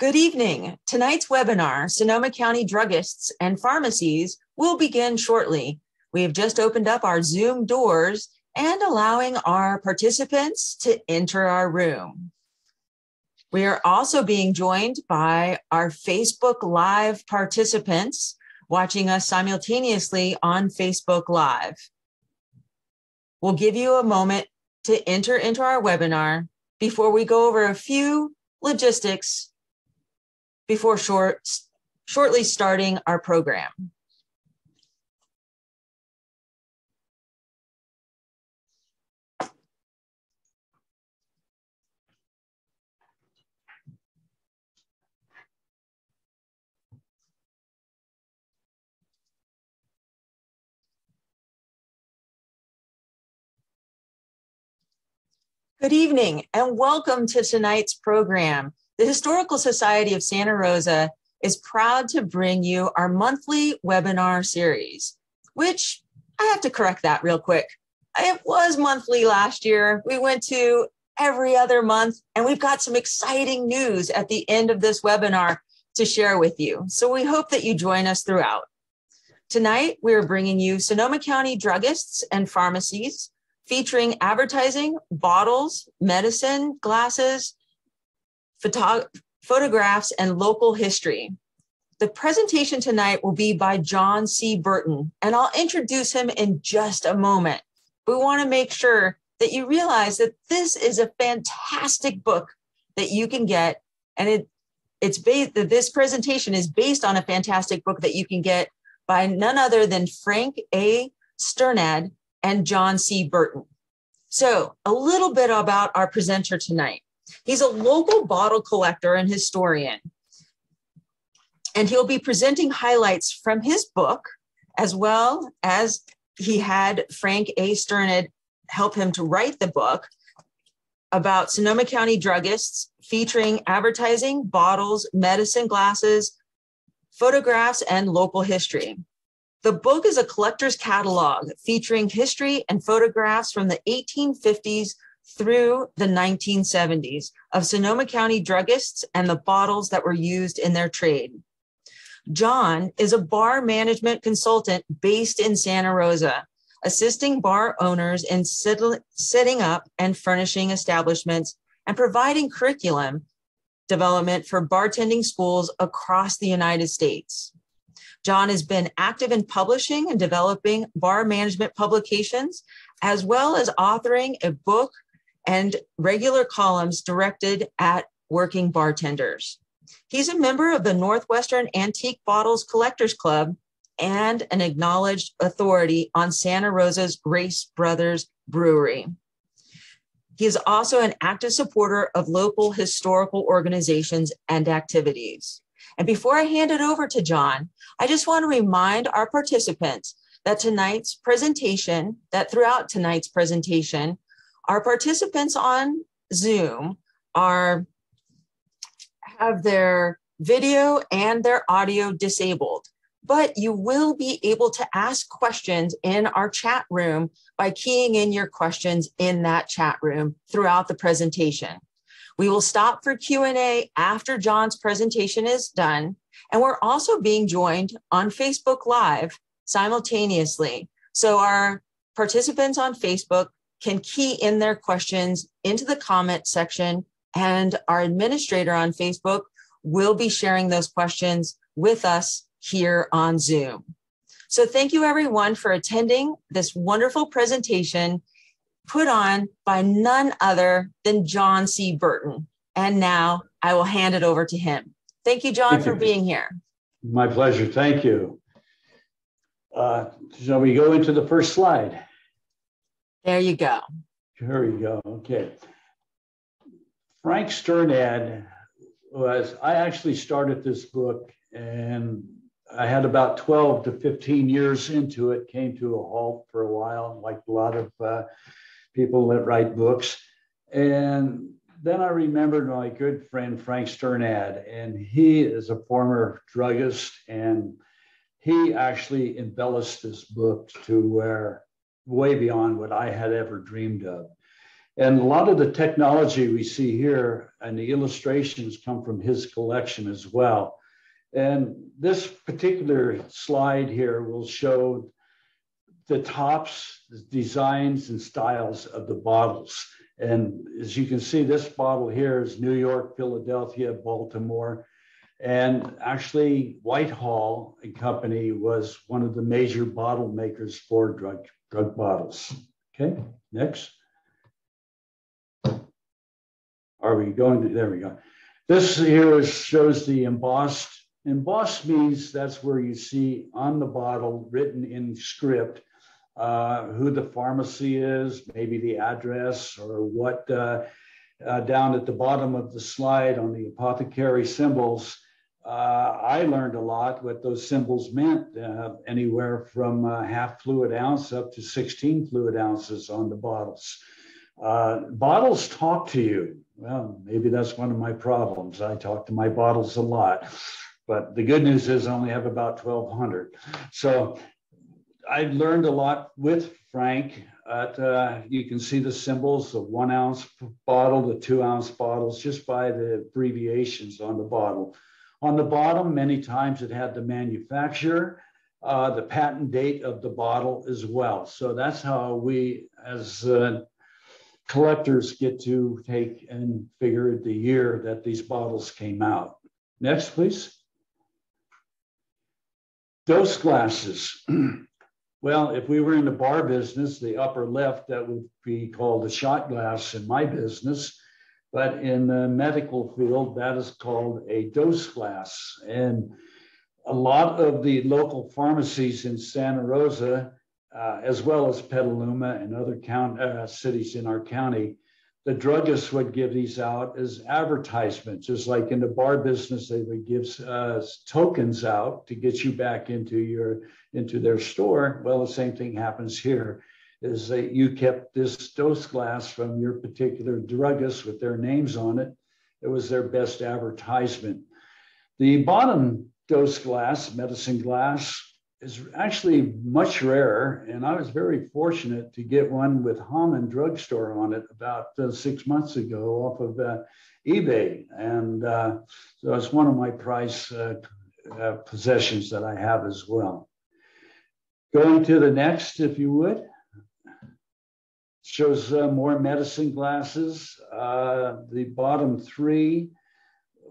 Good evening. Tonight's webinar, Sonoma County Druggists and Pharmacies, will begin shortly. We have just opened up our Zoom doors and allowing our participants to enter our room. We are also being joined by our Facebook Live participants watching us simultaneously on Facebook Live. We'll give you a moment to enter into our webinar before we go over a few logistics before short, shortly starting our program. Good evening and welcome to tonight's program. The Historical Society of Santa Rosa is proud to bring you our monthly webinar series, which I have to correct that real quick. It was monthly last year. We went to every other month, and we've got some exciting news at the end of this webinar to share with you. So we hope that you join us throughout. Tonight, we're bringing you Sonoma County druggists and pharmacies featuring advertising, bottles, medicine, glasses, photo- photographs, and local history. The presentation tonight will be by John C. Burton, and I'll introduce him in just a moment. We want to make sure that you realize that this is a fantastic book that you can get, and it it's based that this presentation is based on a fantastic book that you can get by none other than Frank A. Sternad and John C. Burton. So, a little bit about our presenter tonight. He's a local bottle collector and historian. And he'll be presenting highlights from his book, as well as he had Frank A. Sternad help him to write the book about Sonoma County druggists, featuring advertising, bottles, medicine glasses, photographs, and local history. The book is a collector's catalog featuring history and photographs from the 1850s through the 1970s of Sonoma County druggists and the bottles that were used in their trade. John is a bar management consultant based in Santa Rosa, assisting bar owners in setting up and furnishing establishments and providing curriculum development for bartending schools across the United States. John has been active in publishing and developing bar management publications, as well as authoring a book and regular columns directed at working bartenders. He's a member of the Northwestern Antique Bottles Collectors Club and an acknowledged authority on Santa Rosa's Grace Brothers Brewery. He is also an active supporter of local historical organizations and activities. And before I hand it over to John, I just want to remind our participants that tonight's presentation, that throughout tonight's presentation, our participants on Zoom are have their video and their audio disabled, but you will be able to ask questions in our chat room by keying in your questions in that chat room throughout the presentation. We will stop for Q&A after John's presentation is done, and we're also being joined on Facebook Live simultaneously. So our participants on Facebook can key in their questions into the comment section, and our administrator on Facebook will be sharing those questions with us here on Zoom. So thank you everyone for attending this wonderful presentation put on by none other than John C. Burton. And now I will hand it over to him. Thank you, John, thank for you. being here. My pleasure. Thank you. Uh, shall we go into the first slide? There you go. There you go. Okay. Frank Sternad was, I actually started this book and I had about 12 to 15 years into it, came to a halt for a while, like a lot of uh, people that write books. And then I remembered my good friend Frank Sternad, and he is a former druggist, and he actually embellished this book to where way beyond what I had ever dreamed of. And a lot of the technology we see here and the illustrations come from his collection as well. And this particular slide here will show the tops, the designs and styles of the bottles. And as you can see, this bottle here is New York, Philadelphia, Baltimore. And actually, Whitall and Company was one of the major bottle makers for drug, drug bottles. Okay, next. Are we going to, there we go. This here shows the embossed. Embossed means that's where you see on the bottle written in script uh, who the pharmacy is, maybe the address or what uh, uh, down at the bottom of the slide on the apothecary symbols. Uh, I learned a lot what those symbols meant, uh, anywhere from half fluid ounce up to 16 fluid ounces on the bottles. bottles talk to you. Well, maybe that's one of my problems. I talk to my bottles a lot. But the good news is I only have about 1,200. So I learned a lot with Frank. At, uh, you can see the symbols, the one ounce bottle, the two ounce bottles, just by the abbreviations on the bottle. On the bottom, many times it had the manufacturer, uh, the patent date of the bottle as well. So that's how we, as uh, collectors, get to take and figure the year that these bottles came out. Next, please. Dose glasses. Well, if we were in the bar business, the upper left, that would be called a shot glass in my business. But in the medical field, that is called a dose glass. And a lot of the local pharmacies in Santa Rosa, uh, as well as Petaluma and other count, uh, cities in our county, the druggists would give these out as advertisements, just like in the bar business, they would give uh, tokens out to get you back into your into their store. Well, the same thing happens here. Is that you kept this dose glass from your particular druggist with their names on it. It was their best advertisement. The bottom dose glass, medicine glass, is actually much rarer. And I was very fortunate to get one with Hahmann Drugstore on it about uh, six months ago off of uh, eBay. And uh, so it's one of my prize uh, uh, possessions that I have as well. Going to the next, if you would. Shows uh, more medicine glasses. the bottom three,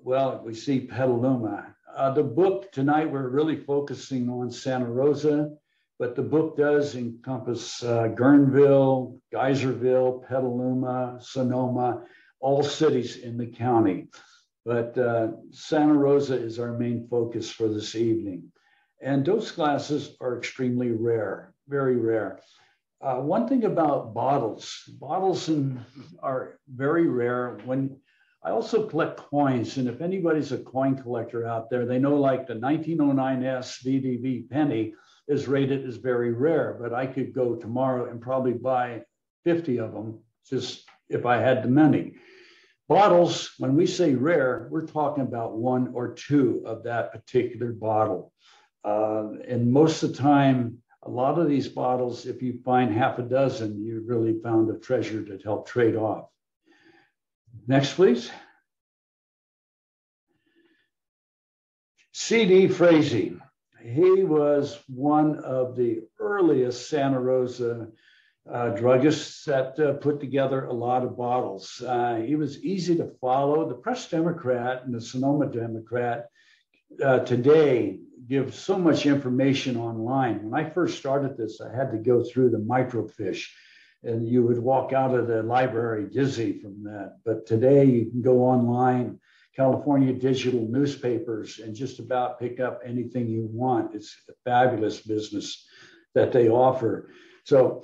well, we see Petaluma uh, the book tonight, we're really focusing on Santa Rosa, but the book does encompass uh, Guerneville, Geyserville, Petaluma, Sonoma, all cities in the county. But uh, Santa Rosa is our main focus for this evening. And dose glasses are extremely rare, very rare. Uh, one thing about bottles, bottles in, are very rare. When I also collect coins, and if anybody's a coin collector out there, they know like the 1909S VDB penny is rated as very rare, but I could go tomorrow and probably buy 50 of them just if I had the money. Bottles, when we say rare, we're talking about one or two of that particular bottle. Uh, and most of the time, a lot of these bottles, if you find half a dozen, you really found a treasure to help trade off. Next, please. C.D. Frazee. He was one of the earliest Santa Rosa uh, druggists that uh, put together a lot of bottles. Uh, he was easy to follow. The Press Democrat and the Sonoma Democrat uh, today give so much information online. When I first started this, I had to go through the microfiche and you would walk out of the library dizzy from that. But today you can go online, California digital newspapers, and just about pick up anything you want. It's a fabulous business that they offer. So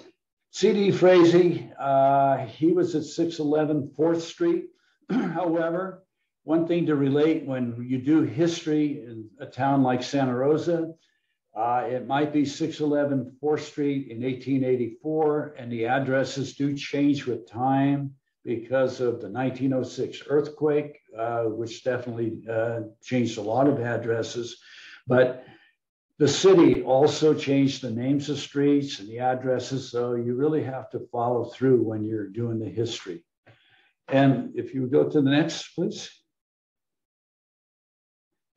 C.D. Frazee, uh, he was at 611 4th Street. However, one thing to relate when you do history in a town like Santa Rosa, uh, it might be 611 4th Street in 1884, and the addresses do change with time because of the 1906 earthquake, uh, which definitely uh, changed a lot of addresses. But the city also changed the names of streets and the addresses, so you really have to follow through when you're doing the history. And if you go to the next, please.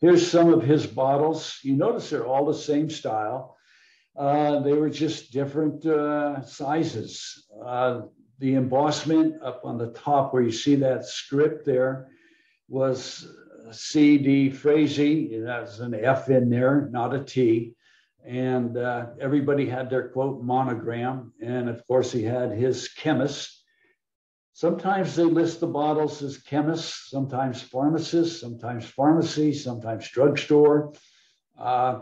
Here's some of his bottles. You notice they're all the same style. Uh, they were just different uh, sizes. Uh, the embossment up on the top where you see that script there was C.D. Frazee. That's an F in there, not a T. And uh, everybody had their quote monogram. And of course, he had his chemist. Sometimes they list the bottles as chemists, sometimes pharmacists, sometimes pharmacy, sometimes drugstore. Uh,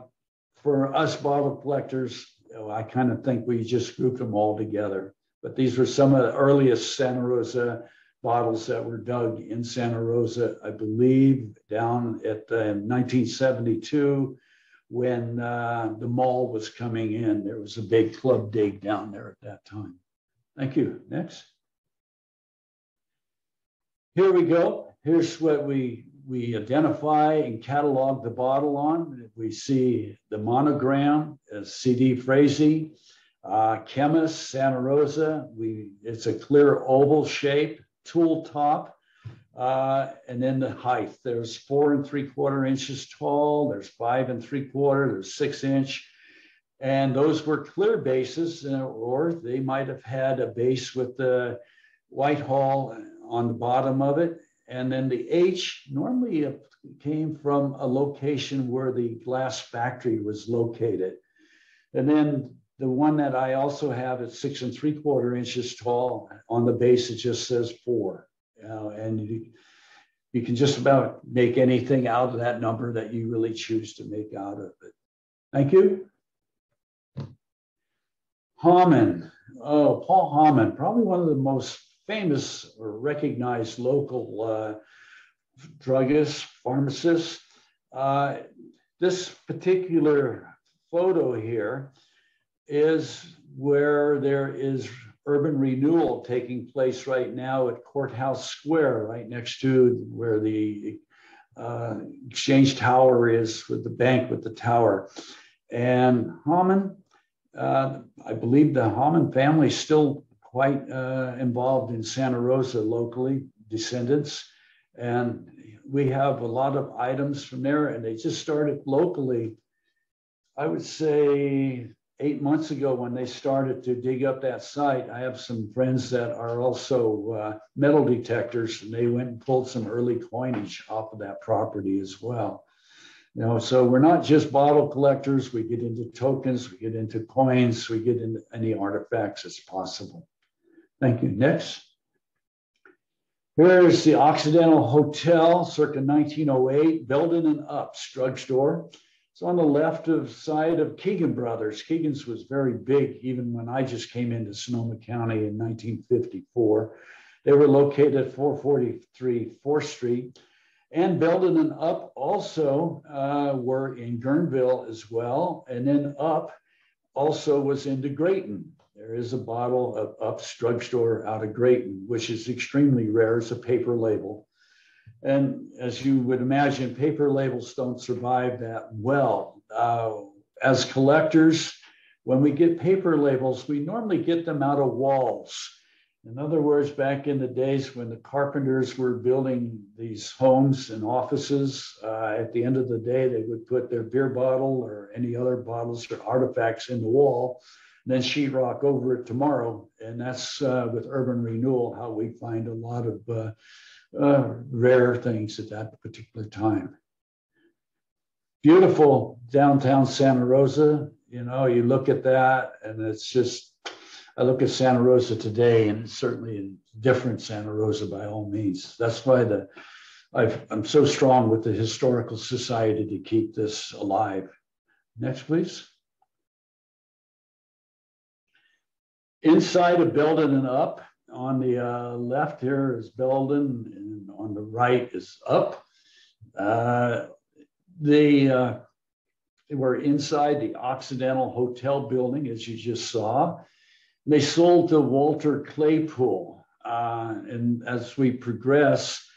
for us bottle collectors, I kind of think we just grouped them all together. But these were some of the earliest Santa Rosa bottles that were dug in Santa Rosa, I believe, down at uh, 1972 when uh, the mall was coming in. There was a big club dig down there at that time. Thank you. Next. Here we go. Here's what we we identify and catalog the bottle on. We see the monogram as C.D. Frazee, uh, Chemist, Santa Rosa. We, it's a clear oval shape, tool top, uh, and then the height. There's four and three quarter inches tall, there's five and three quarter, there's six inch. And those were clear bases, uh, or they might have had a base with the Whitall on the bottom of it and then the H normally came from a location where the glass factory was located. And then the one that I also have is six and three quarter inches tall. On the base, it just says four. Uh, and you, you can just about make anything out of that number that you really choose to make out of it. Thank you. Hahmann. Oh, Paul Hahmann, probably one of the most famous or recognized local uh, druggists, pharmacists. Uh, this particular photo here is where there is urban renewal taking place right now at Courthouse Square, right next to where the uh, Exchange Tower is with the bank with the tower. And Hahmann, uh, I believe the Hahmann family still quite uh, involved in Santa Rosa locally, descendants. And we have a lot of items from there, and they just started locally. I would say eight months ago when they started to dig up that site. I have some friends that are also uh, metal detectors, and they went and pulled some early coinage off of that property as well. You know, so we're not just bottle collectors. We get into tokens, we get into coins, we get into any artifacts as possible. Thank you. Next. Here's the Occidental Hotel, circa 1908, Belden and Up's drugstore. It's on the left of side of Keegan Brothers. Keegan's was very big even when I just came into Sonoma County in 1954. They were located at 443 4th Street. And Belden and Up also uh, were in Guerneville as well. And then Up also was into Graton. There is a bottle of Up's drugstore out of Graton, which is extremely rare. It's a paper label. And as you would imagine, paper labels don't survive that well. Uh, as collectors, when we get paper labels, we normally get them out of walls. In other words, back in the days when the carpenters were building these homes and offices, uh, at the end of the day, they would put their beer bottle or any other bottles or artifacts in the wall then sheetrock over it tomorrow. And that's uh, with urban renewal, how we find a lot of uh, uh, rare things at that particular time. Beautiful downtown Santa Rosa. You know, you look at that and it's just, I look at Santa Rosa today and it's certainly a different Santa Rosa by all means. That's why the i am so strong with the Historical Society to keep this alive. Next, please. Inside of Belden and up. On the uh, left here is Belden, and on the right is up. Uh, they, uh, they were inside the Occidental Hotel building, as you just saw. They sold to Walter Claypool. Uh, and as we progress,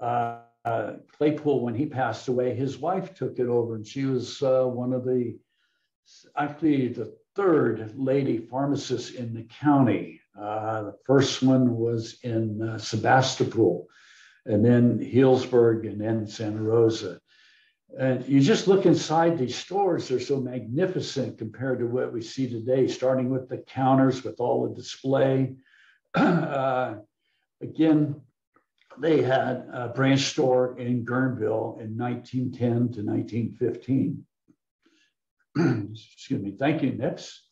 uh, uh, Claypool, when he passed away, his wife took it over, and she was one of the actually the third lady pharmacist in the county. Uh, the first one was in uh, Sebastopol, and then Healdsburg, and then Santa Rosa. And you just look inside these stores, they're so magnificent compared to what we see today, starting with the counters with all the display. uh, again, they had a branch store in Guerneville in 1910 to 1915. Excuse me. Thank you. Next.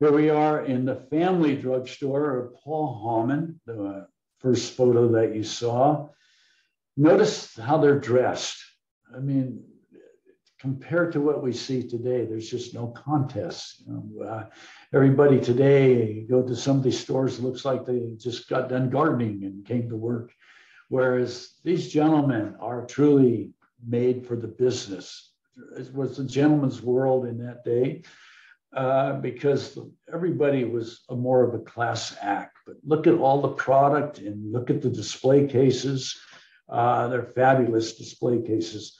Here we are in the family drugstore of Paul Hahmann, the first photo that you saw. Notice how they're dressed. I mean, compared to what we see today, there's just no contest. You know, uh, everybody today go to some of these stores, looks like they just got done gardening and came to work. Whereas these gentlemen are truly made for the business. It was the gentleman's world in that day uh, because everybody was a more of a class act. But look at all the product and look at the display cases. Uh, they're fabulous display cases.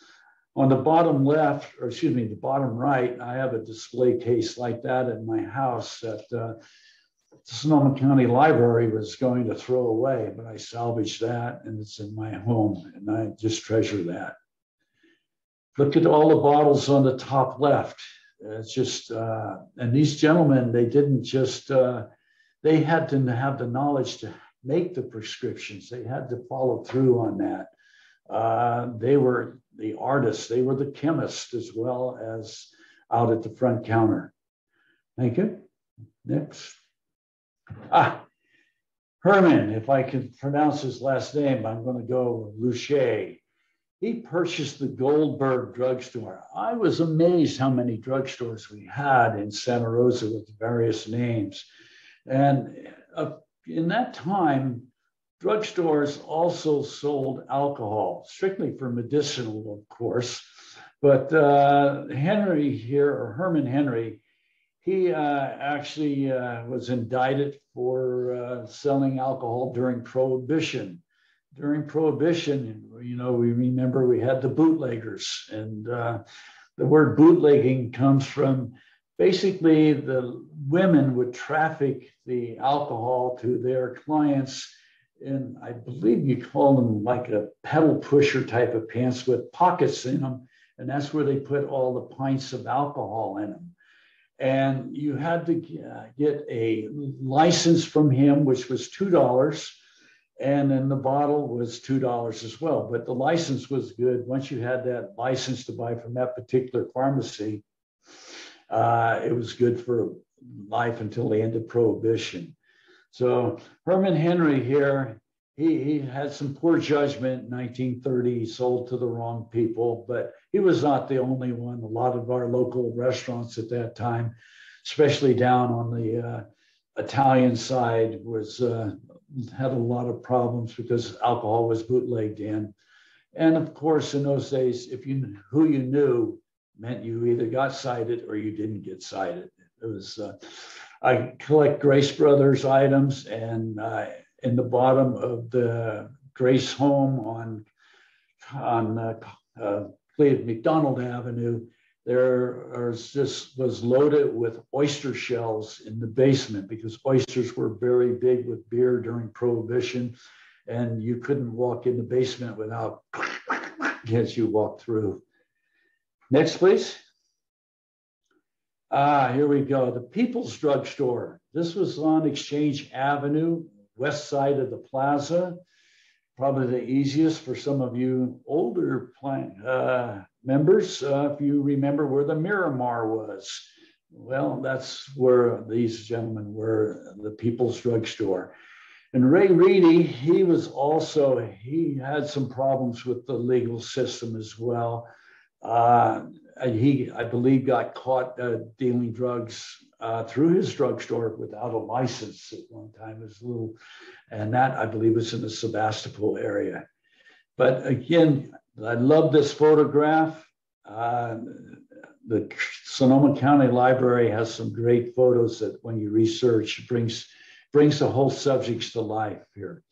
On the bottom left, or excuse me, the bottom right, I have a display case like that in my house that uh, Sonoma County Library was going to throw away, but I salvaged that and it's in my home and I just treasure that. Look at all the bottles on the top left. It's just, uh, and these gentlemen, they didn't just, uh, they had to have the knowledge to make the prescriptions. They had to follow through on that. Uh, they were the artists, they were the chemists as well as out at the front counter. Thank you. Next. Ah, Herman, if I can pronounce his last name, I'm going to go Luche. He purchased the Goldberg drugstore. I was amazed how many drugstores we had in Santa Rosa with various names. And uh, in that time, drugstores also sold alcohol, strictly for medicinal, of course. But uh, Henry here, or Herman Henry, he uh, actually uh, was indicted for uh, selling alcohol during Prohibition. During Prohibition, you know, we remember we had the bootleggers, and uh, the word bootlegging comes from basically the women would traffic the alcohol to their clients and I believe you call them like a pedal pusher type of pants with pockets in them. And that's where they put all the pints of alcohol in them. And you had to get a license from him, which was $2. And then the bottle was $2 as well. But the license was good. Once you had that license to buy from that particular pharmacy, uh, it was good for life until the end of prohibition. So Herman Henry here, he, he had some poor judgment in 1930. He sold to the wrong people, but he was not the only one. A lot of our local restaurants at that time, especially down on the uh, Italian side, was uh, had a lot of problems because alcohol was bootlegged in. And of course, in those days, if you who you knew meant you either got cited or you didn't get cited. It was uh, I collect Grace Brothers items, and uh, in the bottom of the Grace home on on uh, uh, McDonald Avenue, there is just was loaded with oyster shells in the basement because oysters were very big with beer during Prohibition, and you couldn't walk in the basement without as you walk through. Next, please. Ah, here we go. The People's Drugstore. This was on Exchange Avenue, west side of the plaza. Probably the easiest for some of you older plan, uh, members, uh, if you remember where the Miramar was. Well, that's where these gentlemen were, the People's Drugstore. And Ray Reedy, he was also, he had some problems with the legal system as well. Uh, he, I believe, got caught uh, dealing drugs uh, through his drugstore without a license at one time. Was little, and that I believe was in the Sebastopol area. But again, I love this photograph. Uh, the Sonoma County Library has some great photos that, when you research, brings brings the whole subjects to life here.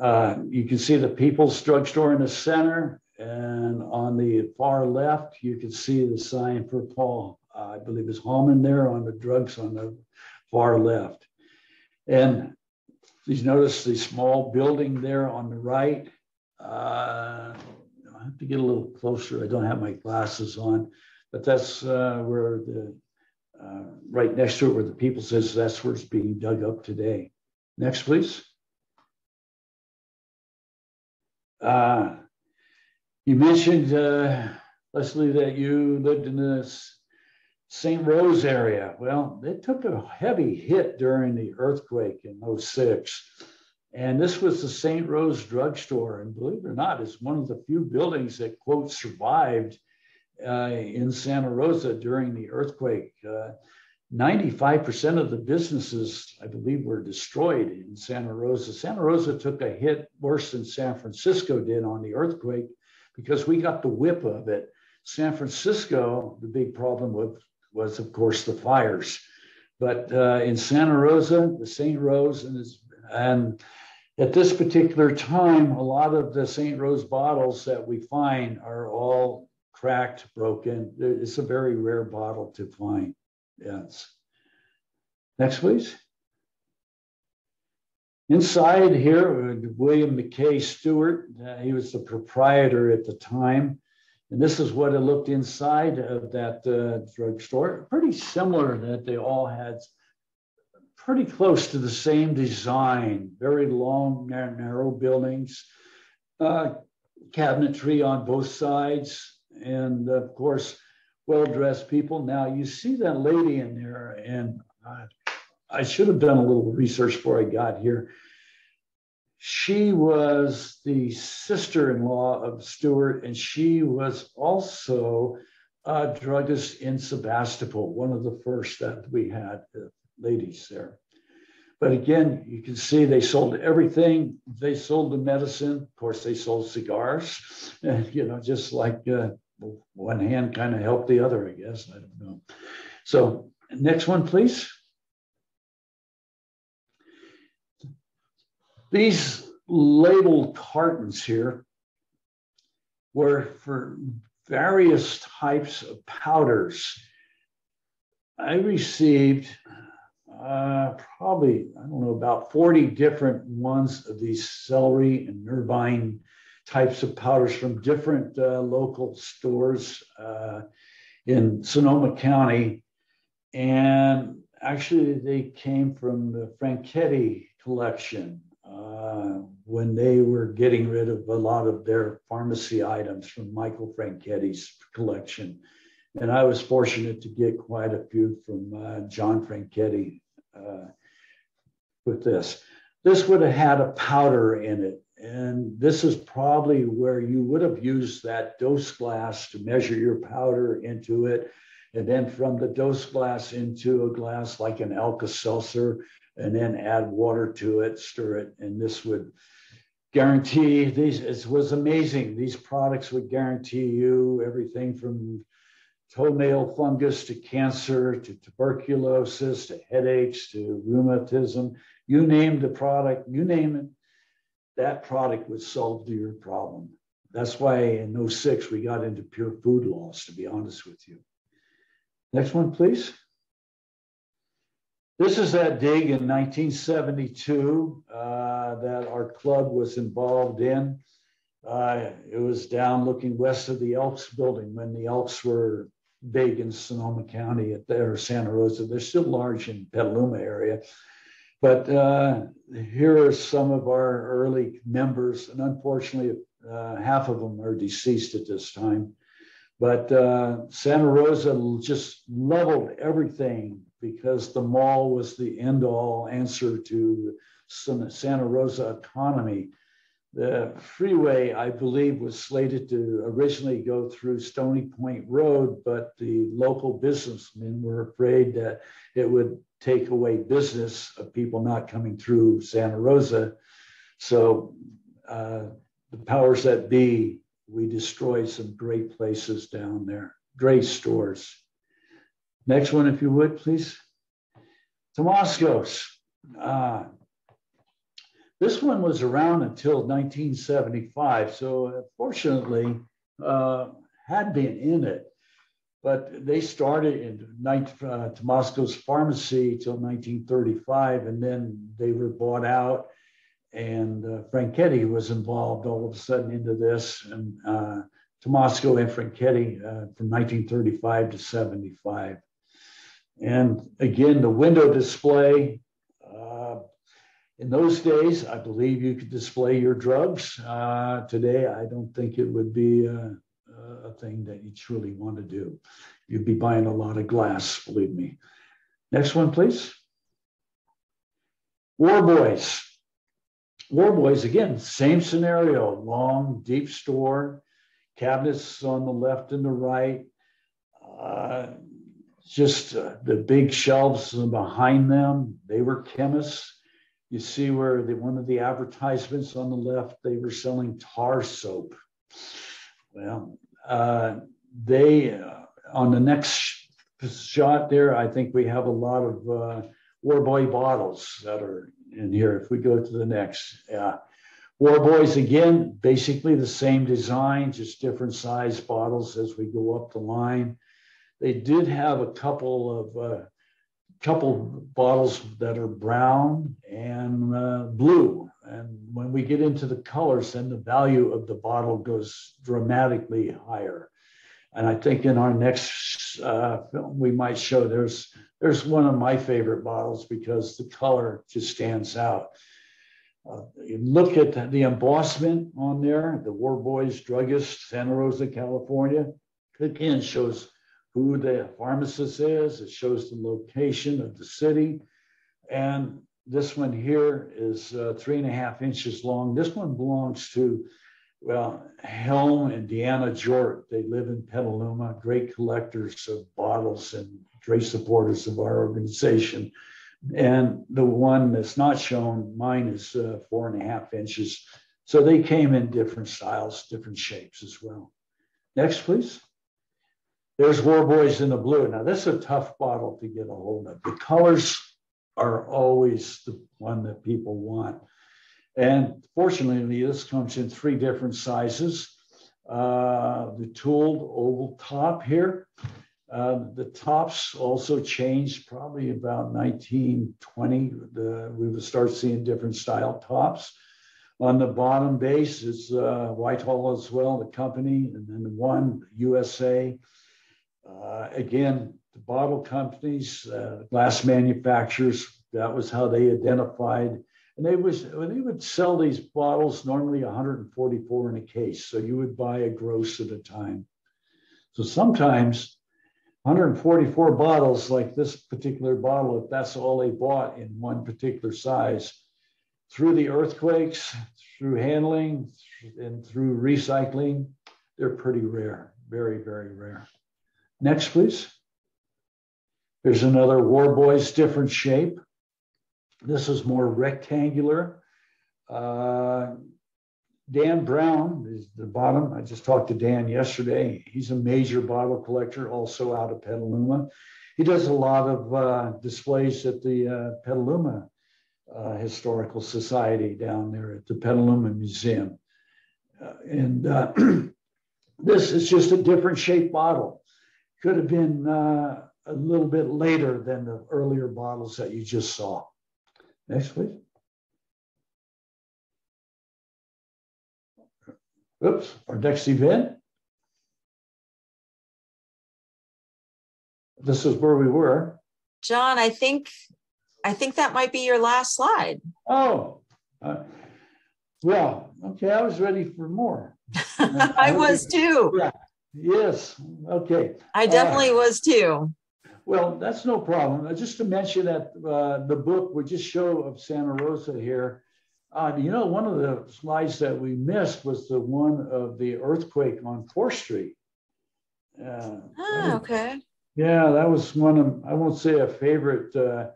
Uh, you can see the People's Drugstore in the center And on the far left, you can see the sign for Paul, I believe it's Hahmann there on the drugs on the far left. And please notice the small building there on the right. Uh, I have to get a little closer. I don't have my glasses on, but that's uh, where the uh, right next to it where the people says that's where it's being dug up today. Next, please. Uh, you mentioned, uh, Leslie, that you lived in this St. Rose area. Well, it took a heavy hit during the earthquake in 06. And this was the St. Rose drugstore. And believe it or not, it's one of the few buildings that, quote, survived uh, in Santa Rosa during the earthquake. Uh, 95% of the businesses, I believe, were destroyed in Santa Rosa. Santa Rosa took a hit worse than San Francisco did on the earthquake because we got the whip of it. San Francisco, the big problem with, was, of course, the fires. But uh, in Santa Rosa, the St. Rose, and, and at this particular time, a lot of the St. Rose bottles that we find are all cracked, broken. It's a very rare bottle to find. Yes. Next, please. Inside here, William McKay Stewart, uh, he was the proprietor at the time. And this is what it looked inside of that uh, drugstore. Pretty similar that they all had pretty close to the same design, very long, narrow buildings, uh, cabinetry on both sides, and of course, well-dressed people. Now you see that lady in there, and I should have done a little research before I got here. She was the sister-in-law of Stewart, and she was also a druggist in Sebastopol, one of the first that we had, uh, ladies there. But again, you can see they sold everything. They sold the medicine. Of course, they sold cigars, and you know, just like uh, one hand kind of helped the other, I guess. I don't know. So next one, please. These labeled cartons here were for various types of powders. I received uh, probably, I don't know, about 40 different ones of these celery and nervine types of powders from different uh, local stores uh, in Sonoma County. And actually, they came from the Franchetti collection when they were getting rid of a lot of their pharmacy items from Michael Franchetti's collection. And I was fortunate to get quite a few from uh, John Franchetti uh, with this. This would have had a powder in it and this is probably where you would have used that dose glass to measure your powder into it. And then from the dose glass into a glass like an Alka Seltzer, and then add water to it, stir it. And this would guarantee these, it was amazing. These products would guarantee you everything from toenail fungus to cancer to tuberculosis to headaches to rheumatism. You name the product, you name it, that product would solve your problem. That's why in 06 we got into pure food loss, to be honest with you. Next one, please. This is that dig in 1972 uh, that our club was involved in. Uh, it was down looking west of the Elks building when the Elks were big in Sonoma County at there, Santa Rosa. They're still large in Petaluma area. But uh, here are some of our early members, and unfortunately, uh, half of them are deceased at this time. But uh, Santa Rosa just leveled everything because the mall was the end all answer to Santa Rosa economy. The freeway, I believe, was slated to originally go through Stony Point Road, but the local businessmen were afraid that it would take away business of people not coming through Santa Rosa. So uh, the powers that be, we destroyed some great places down there, great stores. Next one, if you would, please. Tomascos. Uh, this one was around until 1975. So fortunately, uh, had been in it, but they started in uh, Tomasco's pharmacy till 1935, and then they were bought out. And uh, Franchetti was involved all of a sudden into this, and uh, Tomasco and Franchetti uh, from 1935 to 75. And again, the window display. Uh, in those days, I believe you could display your drugs. Uh, today, I don't think it would be a, a thing that you truly want to do. You'd be buying a lot of glass, believe me. Next one, please. War Boys. War Boys, again, same scenario long, deep store cabinets on the left and the right, uh, just uh, the big shelves behind them. They were chemists. You see where the, one of the advertisements on the left, they were selling tar soap. Well, uh, they, uh, on the next shot there, I think we have a lot of uh, Warboy bottles that are in here. If we go to the next, yeah. War Boys, again, basically the same design, just different size bottles as we go up the line. They did have a couple of uh, couple bottles that are brown and uh, blue. And when we get into the colors, then the value of the bottle goes dramatically higher. And I think in our next uh, film, we might show there's there's one of my favorite bottles because the color just stands out. Uh, look at the embossment on there, the War Boys Druggist, Santa Rosa, California. Again, shows who the pharmacist is. It shows the location of the city. And this one here is uh, three and a half inches long. This one belongs to, well, Helm and Deanna Jort. They live in Petaluma, great collectors of bottles and great supporters of our organization. And the one that's not shown, mine is uh, four and a half inches. So they came in different styles, different shapes as well. Next, please. There's War Boys in the blue. Now, this is a tough bottle to get a hold of. The colors are always the one that people want. And fortunately, this comes in three different sizes. Uh, the tooled oval top here uh, the tops also changed probably about 1920. The, we would start seeing different style tops. On the bottom base is uh, Whitall as well, the company, and then one USA. Uh, again, the bottle companies, uh, glass manufacturers, that was how they identified. And they was they would sell these bottles, normally 144 in a case. So you would buy a gross at a time. So sometimes 144 bottles like this particular bottle, if that's all they bought in one particular size, through the earthquakes, through handling, and through recycling, they're pretty rare, very, very rare. Next, please. There's another War Boys, different shape. This is more rectangular. Uh, Dan Brown is the bottom. I just talked to Dan yesterday. He's a major bottle collector, also out of Petaluma. He does a lot of uh, displays at the uh, Petaluma uh, Historical Society down there at the Petaluma Museum. Uh, and uh, this is just a different shaped bottle. Could have been uh, a little bit later than the earlier bottles that you just saw. Next, please. Oops, our next event. This is where we were. John, I think I think that might be your last slide. Oh, uh, well, okay. I was ready for more. I was too. Yeah. Yes. Okay. I definitely uh, was too. Well, that's no problem. Uh, just to mention that uh, the book we just show of Santa Rosa here uh, you know, one of the slides that we missed was the one of the earthquake on 4th Street. Uh, ah, okay. Yeah, that was one of, I won't say a favorite uh,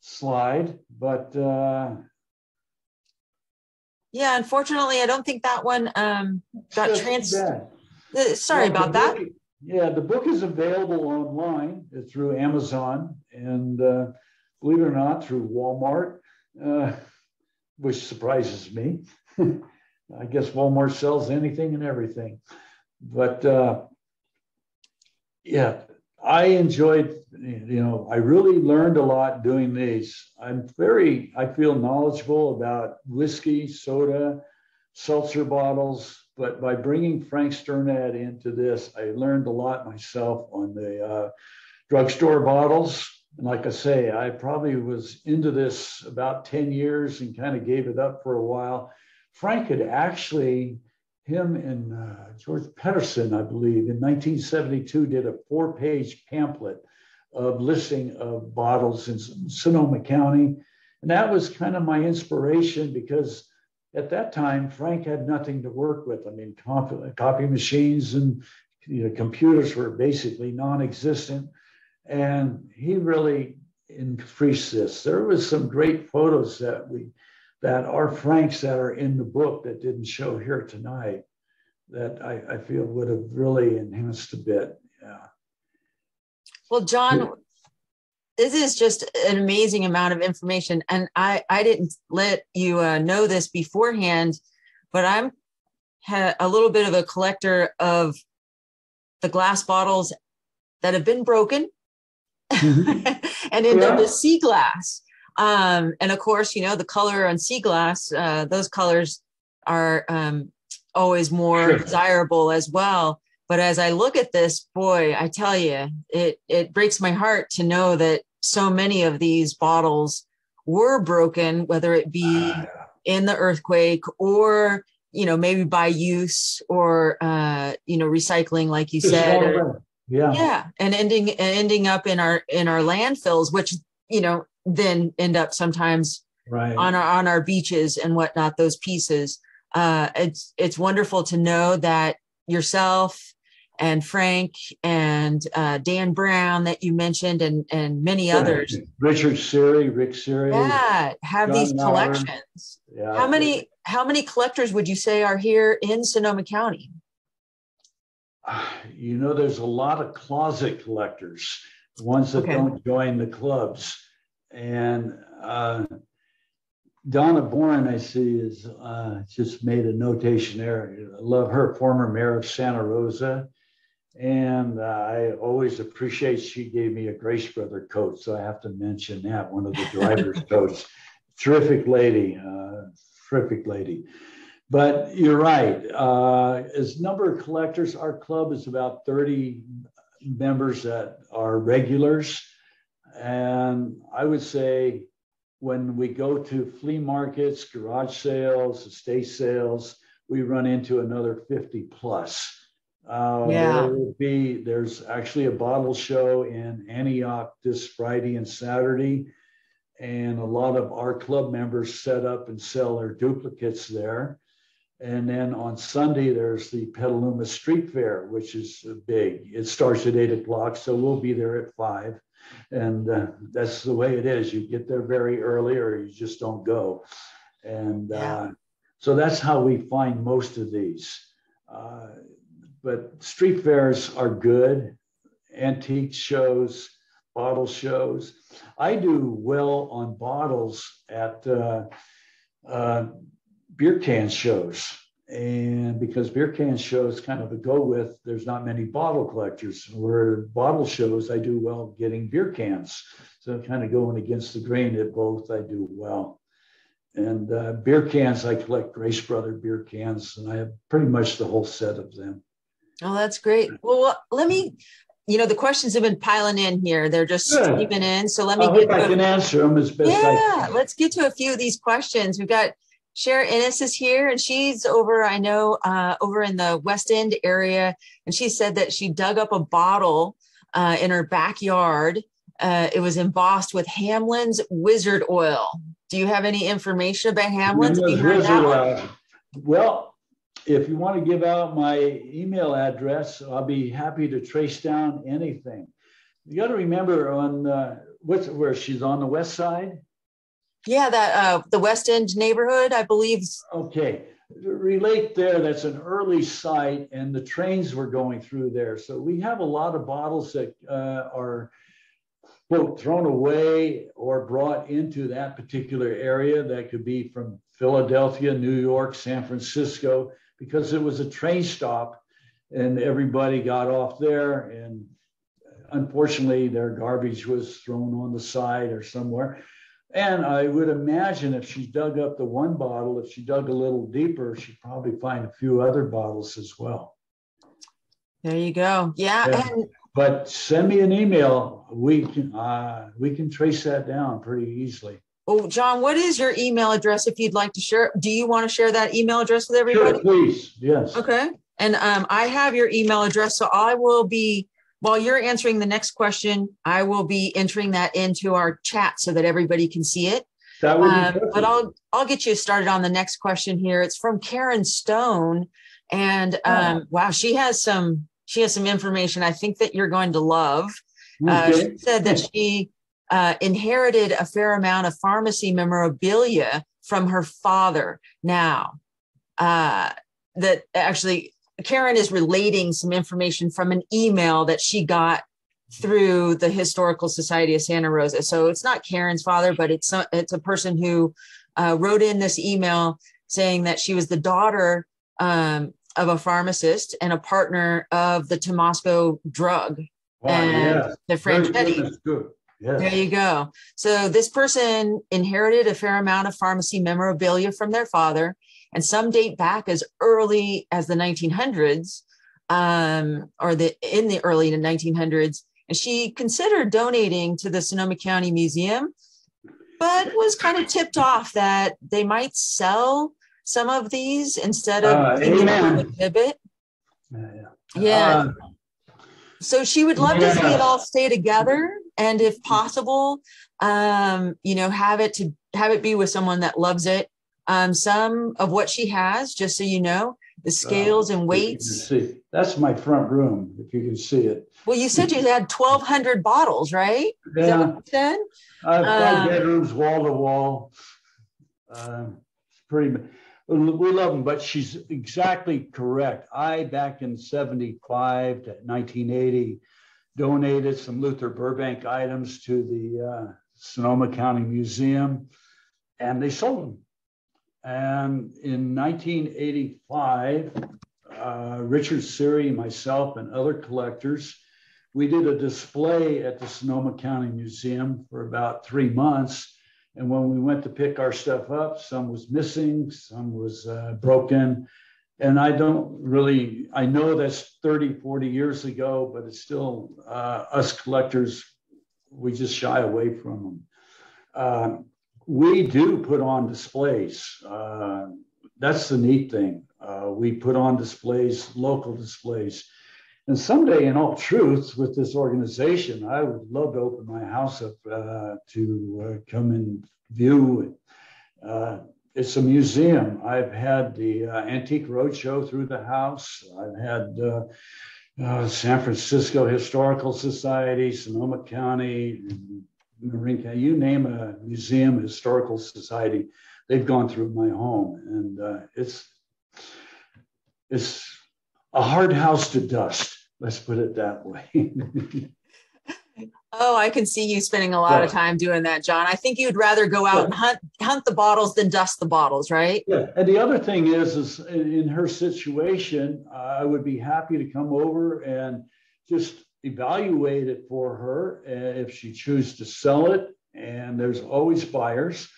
slide, but. Uh, yeah, unfortunately, I don't think that one um, got trans. Uh, sorry about that. Book, yeah, the book is available online through Amazon and uh, believe it or not, through Walmart. Uh, which surprises me. I guess Walmart sells anything and everything. but uh, yeah, I enjoyed, you know, I really learned a lot doing these. I'm very, I feel knowledgeable about whiskey, soda, seltzer bottles, but by bringing Frank Sternad into this, I learned a lot myself on the uh, drugstore bottles. And like I say, I probably was into this about 10 years and kind of gave it up for a while. Frank had actually him and uh, George Pedersen, I believe, in 1972 did a four page pamphlet of listing of bottles in Sonoma County. And that was kind of my inspiration because at that time, Frank had nothing to work with. I mean, copy, copy machines and you know, computers were basically non existent. And he really increased this. There was some great photos that we that are Franks that are in the book that didn't show here tonight that I, I feel would have really enhanced a bit. Yeah. Well, John, this is just an amazing amount of information. And I, I didn't let you uh, know this beforehand, but I'm a little bit of a collector of the glass bottles that have been broken mm-hmm. and into yeah. the sea glass. Um, and of course, you know, the color on sea glass, uh, those colors are um, always more sure. desirable as well. But as I look at this, boy, I tell you, it, it breaks my heart to know that so many of these bottles were broken, whether it be uh, in the earthquake or you know maybe by use or uh, you know recycling, like you said. Or, yeah, yeah, and ending ending up in our in our landfills, which you know then end up sometimes right. on our on our beaches and whatnot. Those pieces. Uh, it's it's wonderful to know that yourself and Frank and uh, Dan Brown that you mentioned and and many others. Richard Siri, Rick Siri. Yeah, have John these collections. Yeah. How many how many collectors would you say are here in Sonoma County? You know, there's a lot of closet collectors, ones that okay. don't join the clubs and uh, Donna Boren, I see, is uh, just made a notation there. I love her, former mayor of Santa Rosa. And uh, I always appreciate she gave me a Grace Brother coat. So I have to mention that, one of the driver's coats. Terrific lady, uh, terrific lady. But you're right. Uh, as number of collectors, our club is about 30 members that are regulars. And I would say when we go to flea markets, garage sales, estate sales, we run into another 50 plus. Uh, yeah. There will be, there's actually a bottle show in Antioch this Friday and Saturday. And a lot of our club members set up and sell their duplicates there. And then on Sunday, there's the Petaluma Street Fair, which is big. It starts at eight o'clock, so we'll be there at five. And uh, that's the way it is. You get there very early or you just don't go. And uh, so that's how we find most of these. Uh, but street fairs are good, antique shows, bottle shows. I do well on bottles at uh, uh, beer can shows. And because beer can shows kind of a go with there's not many bottle collectors. Where bottle shows i do well getting beer cans. So kind of going against the grain at both i do well. And uh, beer cans i collect grace brother beer cans and i have pretty much the whole set of them oh that's great well let me you know the questions have been piling in here they're just Good. in so let me I get I can a, answer them as best yeah let's get to a few of these questions we've got Sharon Ennis is here, and she's over, I know, uh, over in the West End area. And she said that she dug up a bottle uh, in her backyard. Uh, it was embossed with Hamlin's Wizard Oil. Do you have any information about Hamlin's? Well, if you want to give out my email address, I'll be happy to trace down anything. You got to remember on uh, what's where she's on the west side. Yeah, that uh, the West End neighborhood, I believe. Okay, relate there. That's an early site, and the trains were going through there. So we have a lot of bottles that uh, are quote thrown away or brought into that particular area. That could be from Philadelphia, New York, San Francisco, because it was a train stop. and everybody got off there. And unfortunately, their garbage was thrown on the side or somewhere. And I would imagine if she dug up the one bottle, if she dug a little deeper, she'd probably find a few other bottles as well. There you go. Yeah. yeah. And but send me an email. We can uh, we can trace that down pretty easily. Oh, John, what is your email address if you'd like to share? Do you want to share that email address with everybody? Sure, please. Yes. Okay. And um, I have your email address, so I will be while you're answering the next question, I will be entering that into our chat so that everybody can see it. That would be um, but I'll I'll get you started on the next question here. It's from Karen Stone, and oh. um, oh. wow, she has some she has some information I think that you're going to love. Uh, okay. Uh, she said that she uh, inherited a fair amount of pharmacy memorabilia from her father. Now, uh, that actually Karen is relating some information from an email that she got through the Historical Society of Santa Rosa. So it's not Karen's father, but it's a, it's a person who uh, wrote in this email saying that she was the daughter um, of a pharmacist and a partner of the Tomasco drug wow, and the Franchetti. Yes. There you go. So this person inherited a fair amount of pharmacy memorabilia from their father and some date back as early as the 1900s um, or the in the early 1900s and she considered donating to the sonoma county museum but was kind of tipped off that they might sell some of these instead of uh, exhibit yeah, yeah. Uh, so she would love yeah. to see it all stay together and if possible um, you know have it to have it be with someone that loves it um, some of what she has, just so you know, the scales and weights. See, that's my front room. If you can see it. Well, you said you had twelve hundred bottles, right? Yeah. Said? Uh, five um, bedrooms, wall to wall. Uh, it's pretty. We love them, but she's exactly correct. I back in '75 to 1980 donated some Luther Burbank items to the uh, Sonoma County Museum, and they sold them and in 1985, uh, Richard Siri, myself, and other collectors, we did a display at the Sonoma County Museum for about three months. And when we went to pick our stuff up, some was missing, some was uh, broken. And I don't really, I know that's 30, 40 years ago, but it's still uh, us collectors, we just shy away from them. Uh, we do put on displays. Uh, that's the neat thing. Uh, we put on displays, local displays. And someday, in all truth, with this organization, I would love to open my house up uh, to uh, come and view. Uh, it's a museum. I've had the uh, Antique Roadshow through the house. I've had San Francisco Historical Society, Sonoma County, Marinka, you name a museum, historical society, they've gone through my home, and uh, it's it's a hard house to dust. Let's put it that way. oh, I can see you spending a lot yeah. of time doing that, John. I think you'd rather go out yeah. and hunt hunt the bottles than dust the bottles, right? Yeah. And the other thing is, is in her situation, I would be happy to come over and just evaluate it for her uh, if she chooses to sell it, and there's always buyers.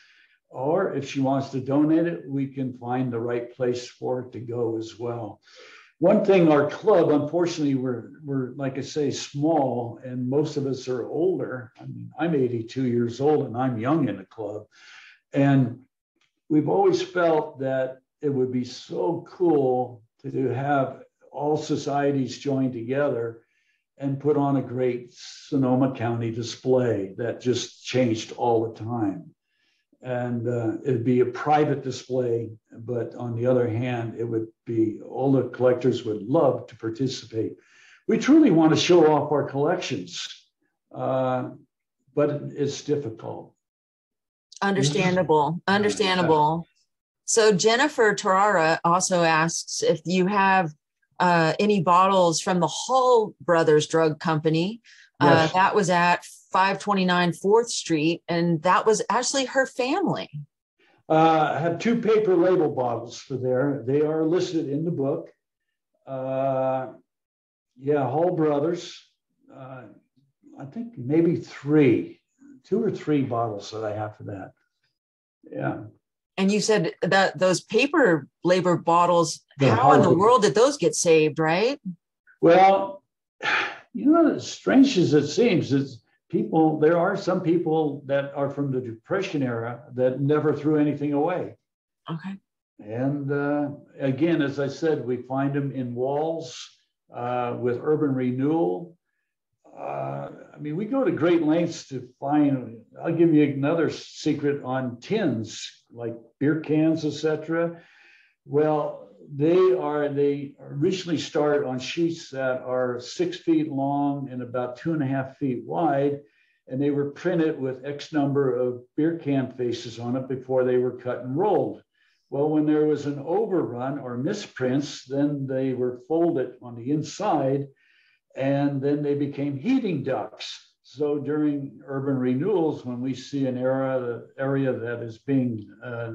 Or if she wants to donate it, we can find the right place for it to go as well. One thing, our club, unfortunately, we're, we're like I say, small, and most of us are older. I mean, I'm 82 years old and I'm young in the club. And we've always felt that it would be so cool to have all societies join together and put on a great Sonoma County display that just changed all the time. And uh, it'd be a private display, but on the other hand, it would be all the collectors would love to participate. We truly want to show off our collections, uh, but it's difficult. Understandable, understandable. So Jennifer Tarara also asks if you have uh, any bottles from the Hall Brothers Drug Company. Uh, yes. that was at 529 4th Street, and that was actually her family. Uh, I have two paper label bottles for there. They are listed in the book. Uh, yeah, Hall Brothers. Uh, I think maybe three, two or three bottles that I have for that. Yeah. And you said that those paper labor bottles, the how in the world did those get saved, right? Well, you know, as strange as it seems, is people, there are some people that are from the Depression era that never threw anything away. Okay. And uh, again, as I said, we find them in walls uh, with urban renewal. Uh, I mean, we go to great lengths to find. I'll give you another secret on tins, like beer cans, etc. Well, they are they originally start on sheets that are six feet long and about two and a half feet wide, and they were printed with X number of beer can faces on it before they were cut and rolled. Well, when there was an overrun or misprints, then they were folded on the inside and then they became heating ducts. So during urban renewals, when we see an area, area that is being uh,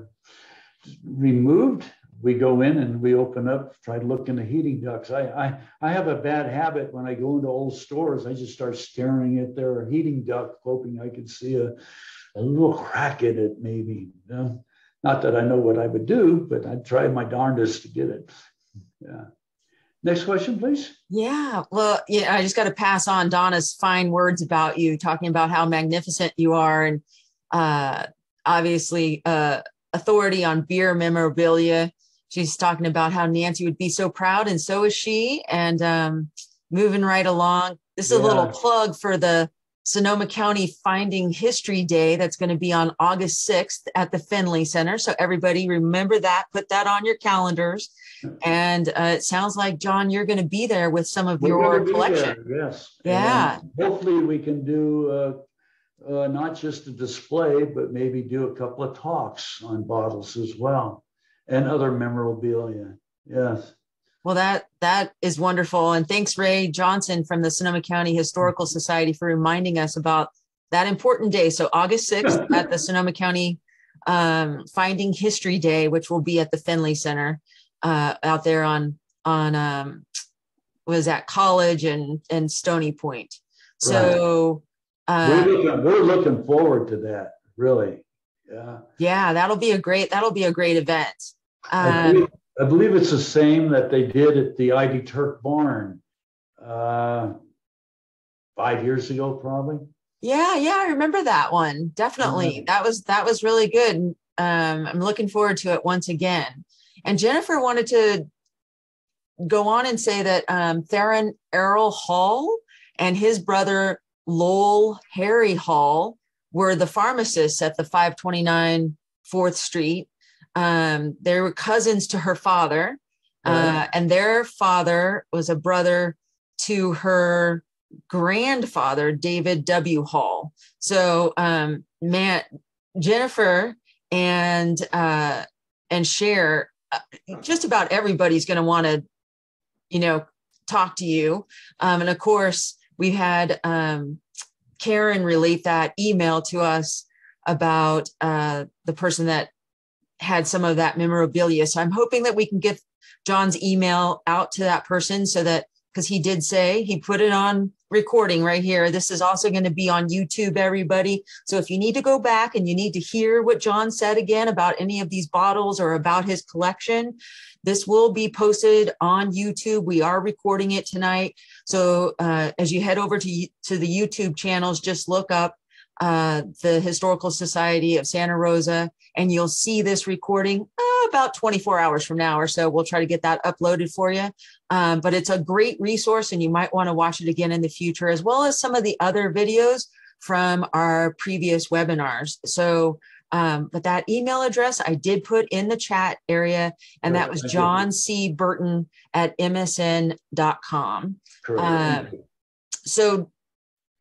removed, we go in and we open up, try to look in the heating ducts. I, I, I have a bad habit when I go into old stores, I just start staring at their heating duct, hoping I could see a, a little crack in it, maybe. You know? Not that I know what I would do, but I'd try my darndest to get it. Yeah. Next question, please. Yeah. Well, yeah, I just got to pass on Donna's fine words about you, talking about how magnificent you are, and uh, obviously uh, authority on beer memorabilia. She's talking about how Nancy would be so proud, and so is she. And um, moving right along, this is yeah. a little plug for the Sonoma County Finding History Day that's going to be on August 6th at the Finley Center. So everybody remember that, put that on your calendars. And uh, it sounds like, John, you're going to be there with some of We're your collection. There, yes. Yeah. And hopefully we can do uh, uh, not just a display, but maybe do a couple of talks on bottles as well and other memorabilia. Yes. Well, that that is wonderful, and thanks Ray Johnson from the Sonoma County Historical Society for reminding us about that important day. So August sixth at the Sonoma County um, Finding History Day, which will be at the Finley Center uh, out there on on um, was at College and and Stony Point. So right. uh, we're, looking, we're looking forward to that. Really, yeah. Yeah, that'll be a great that'll be a great event. Um, I believe it's the same that they did at the Ivy Turk Barn uh, five years ago, probably. Yeah, yeah, I remember that one. Definitely, that was that was really good. Um, I'm looking forward to it once again. And Jennifer wanted to go on and say that um, Theron Errol Hall and his brother Lowell Harry Hall were the pharmacists at the 529 Fourth Street um, they were cousins to her father, uh, and their father was a brother to her grandfather, David W. Hall. So, um, Matt, Jennifer, and uh, and Cher, uh, just about everybody's going to want to, you know, talk to you. Um, and of course, we had um, Karen relate that email to us about uh, the person that had some of that memorabilia. So I'm hoping that we can get John's email out to that person so that because he did say he put it on recording right here. This is also going to be on YouTube, everybody. So if you need to go back and you need to hear what John said again about any of these bottles or about his collection, this will be posted on YouTube. We are recording it tonight. So uh, as you head over to, to the YouTube channels, just look up uh, the Historical Society of Santa Rosa, and you'll see this recording uh, about 24 hours from now or so. We'll try to get that uploaded for you. Um, but it's a great resource, and you might want to watch it again in the future, as well as some of the other videos from our previous webinars. So, um, but that email address I did put in the chat area, and that was John C. Burton at msn.com. Um, so,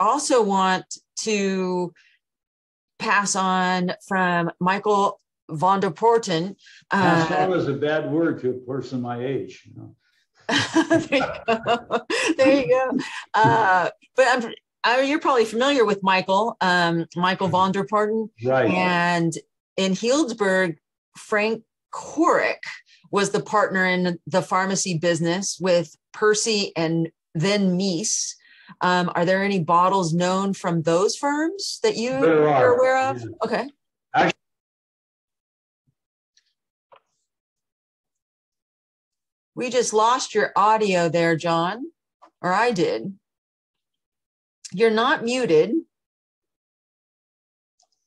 also want to pass on from Michael von der Porten. Uh, that was a bad word to a person my age. You know? there you go. There you go. Uh, but I'm, I, you're probably familiar with Michael, um, Michael von der Porten. Right. And in Healdsburg, Frank Korick was the partner in the pharmacy business with Percy and then Meese. Um, are there any bottles known from those firms that you There are are, aware of? yeah. Okay. Actually- We just lost your audio there, John, or I did. You're not muted.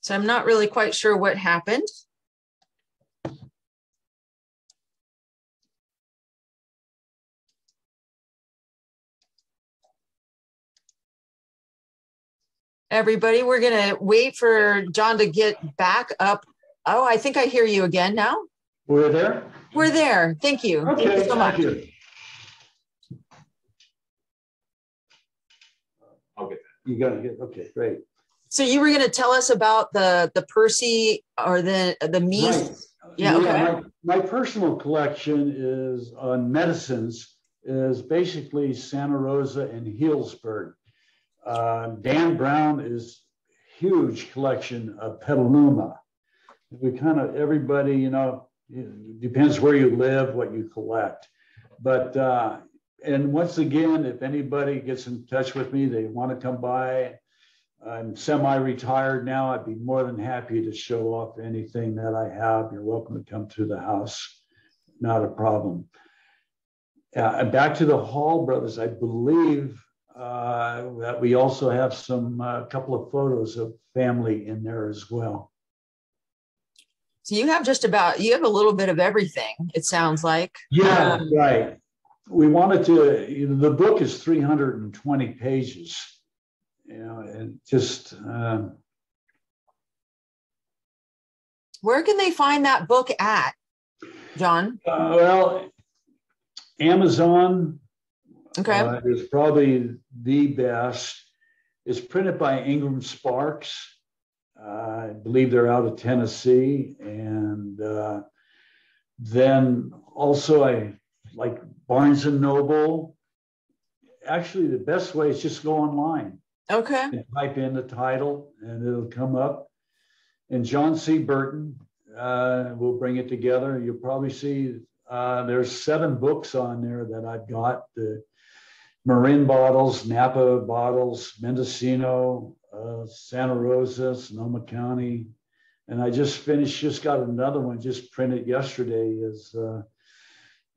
So I'm not really quite sure what happened. Everybody, we're going to wait for John to get back up. Oh, I think I hear you again now. We're there? We're there. Thank you. Okay, Thank you Okay, so much. you. I'll get You got to get, okay, great. So you were going to tell us about the the Percy or the the Meese. Right. Yeah, okay. My, my personal collection is on medicines is basically Santa Rosa and Healdsburg. Uh, Dan Brown is huge collection of Petaluma. We kind of everybody, you know, depends where you live, what you collect. But uh, and once again, if anybody gets in touch with me, they want to come by. I'm semi-retired now. I'd be more than happy to show off anything that I have. You're welcome to come to the house. Not a problem. Uh, and back to the Hall brothers, I believe we also have some a couple of photos of family in there as well. So you have just about you have a little bit of everything. It sounds like. Yeah, Um, right. We wanted to. You know, the book is 320 pages. You know, and just. Um, Where can they find that book at, John? Uh, well, Amazon Okay. uh, is probably the best. It's printed by Ingram Sparks. Uh, I believe they're out of Tennessee. And uh, then also, I like Barnes and Noble. Actually, the best way is just go online okay. and type in the title, and it'll come up. And John C. Burton uh, will bring it together. You'll probably see uh, there's seven books on there that I've got the Marin bottles, Napa bottles, Mendocino, uh, Santa Rosa, Sonoma County. And I just finished, just got another one, just printed yesterday, is uh,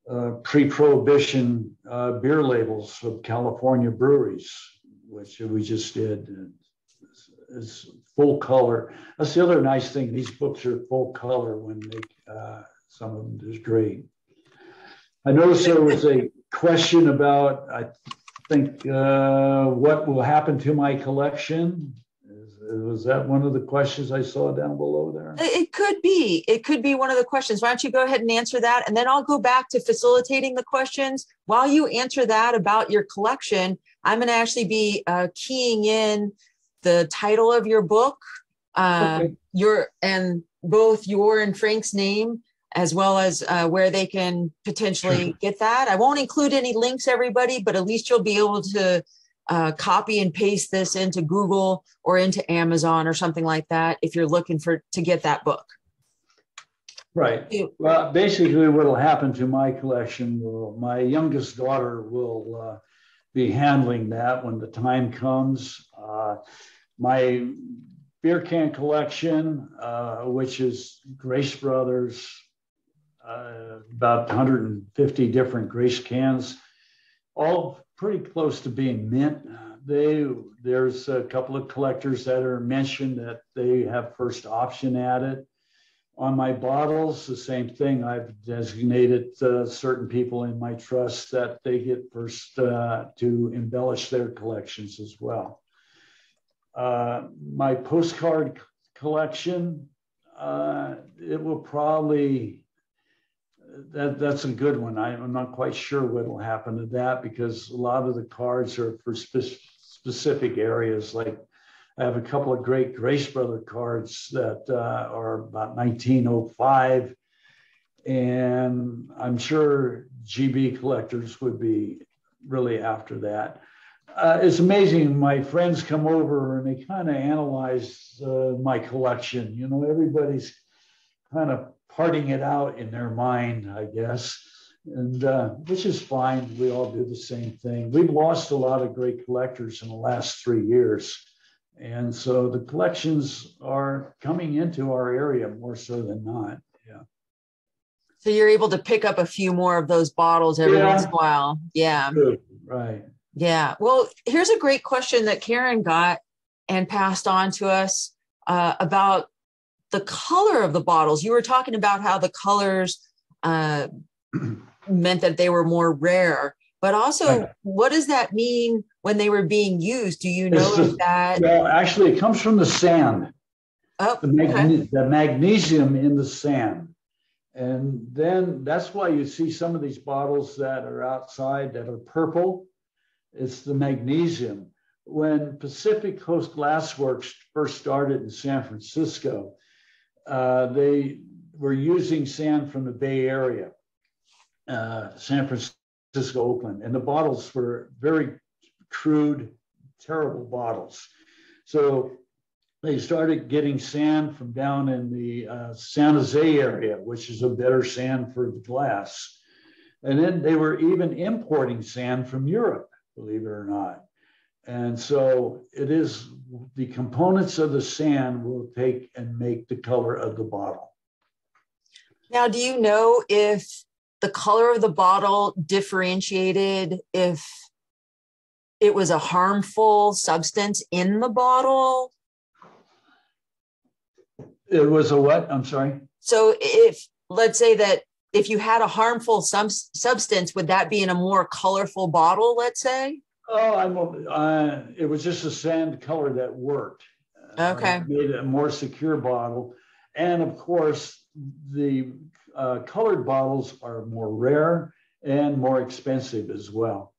uh, pre-prohibition uh, beer labels of California breweries, which we just did. And it's, it's full color. That's the other nice thing. These books are full color when they, uh, some of them is great. I noticed there was a question about, I think, uh, what will happen to my collection? Is, was that one of the questions I saw down below there? It it could be. It could be one of the questions. Why don't you go ahead and answer that? And then I'll go back to facilitating the questions. While you answer that about your collection, I'm going to actually be uh, keying in the title of your book, uh, Okay. your and both your and Frank's name, as well as uh, where they can potentially get that. I won't include any links, everybody, but at least you'll be able to uh, copy and paste this into Google or into Amazon or something like that if you're looking for to get that book. Right. Well, basically, what will happen to my collection will my youngest daughter will uh, be handling that when the time comes. Uh, my beer can collection, uh, which is Grace Brothers, uh, about 150 different Grace cans, all pretty close to being mint. They there's a couple of collectors that are mentioned that they have first option at it. On my bottles, the same thing. I've designated uh, certain people in my trust that they get first uh, to embellish their collections as well. Uh, my postcard collection, uh, it will probably, that, that's a good one. I, I'm not quite sure what will happen to that because a lot of the cards are for spe- specific areas like I have a couple of great Grace Brother cards that uh, are about 1905. And I'm sure GB collectors would be really after that. Uh, it's amazing. My friends come over and they kind of analyze uh, my collection. You know, everybody's kind of parting it out in their mind, I guess, and uh, which is fine. We all do the same thing. We've lost a lot of great collectors in the last three years. And so the collections are coming into our area more so than not. Yeah. So you're able to pick up a few more of those bottles every yeah. once in a while. Yeah. Good. Right. Yeah. Well, here's a great question that Karen got and passed on to us uh, about the color of the bottles. You were talking about how the colors uh, meant that they were more rare, but also right. what does that mean when they were being used? Do you know that? Well, actually, it comes from the sand. Oh, the, okay. the magnesium in the sand. And then that's why you see some of these bottles that are outside that are purple. It's the magnesium. When Pacific Coast Glassworks first started in San Francisco, uh, they were using sand from the Bay Area, uh, San Francisco, Oakland, and the bottles were very crude, terrible bottles. So they started getting sand from down in the uh, San Jose area, which is a better sand for the glass. And then they were even importing sand from Europe, believe it or not. And so it is the components of the sand will take and make the color of the bottle. Now, do you know if the color of the bottle differentiated if it was a harmful substance in the bottle it was a what? I'm sorry. So if let's say that if you had a harmful sub- substance, would that be in a more colorful bottle? Let's say. Oh, I'm. Uh, it was just a sand color that worked. Uh, okay. Uh, made it a more secure bottle, and of course, the uh, colored bottles are more rare and more expensive as well.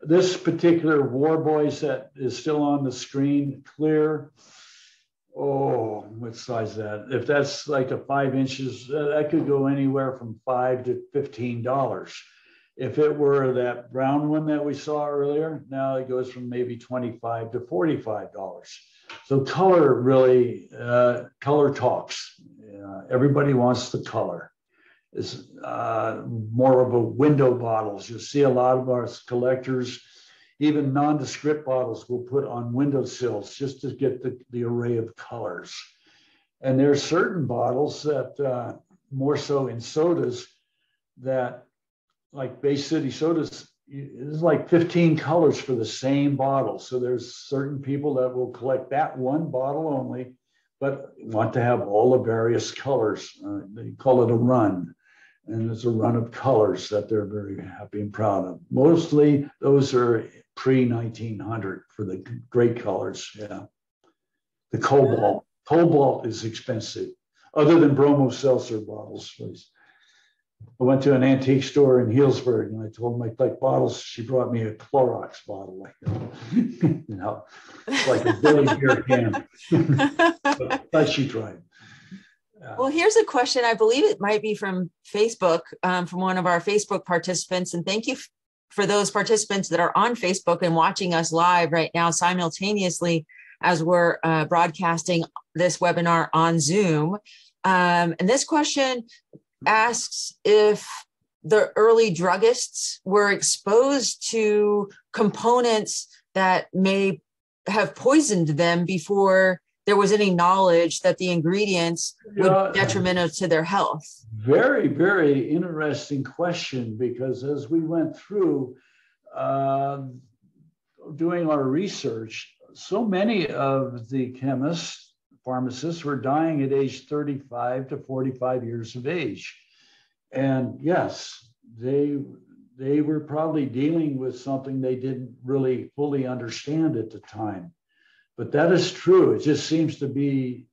This particular War Boys that is still on the screen, clear, Oh, what size is that? If that's like a five inches, uh, that could go anywhere from five to fifteen dollars. If it were that brown one that we saw earlier, now it goes from maybe twenty-five to forty-five dollars. So color really, uh, color talks. Uh, everybody wants the color. It's uh, more of a window bottles. You see a lot of our collectors even nondescript bottles we'll put on windowsills just to get the, the array of colors. And there's certain bottles that uh, more so in sodas that like Bay City sodas, it's like 15 colors for the same bottle. So there's certain people that will collect that one bottle only, but want to have all the various colors. Uh, they call it a run and it's a run of colors that they're very happy and proud of. Mostly those are pre 1900 for the great colors. Yeah. The cobalt. Cobalt is expensive, other than bromo seltzer bottles. Please. I went to an antique store in Healdsburg and I told I like bottles. She brought me a Clorox bottle, like you know, like a Billy beer can. but she tried. Well, here's a question. I believe it might be from Facebook, um, from one of our Facebook participants. And thank you for those participants that are on Facebook and watching us live right now simultaneously as we're uh, broadcasting this webinar on Zoom. Um, and this question asks if the early druggists were exposed to components that may have poisoned them before there was any knowledge that the ingredients would be detrimental to their health? Very, very interesting question because as we went through uh, doing our research, so many of the chemists, pharmacists were dying at age 35 to 45 years of age. And yes, they they were probably dealing with something they didn't really fully understand at the time. But that is true. It just seems to be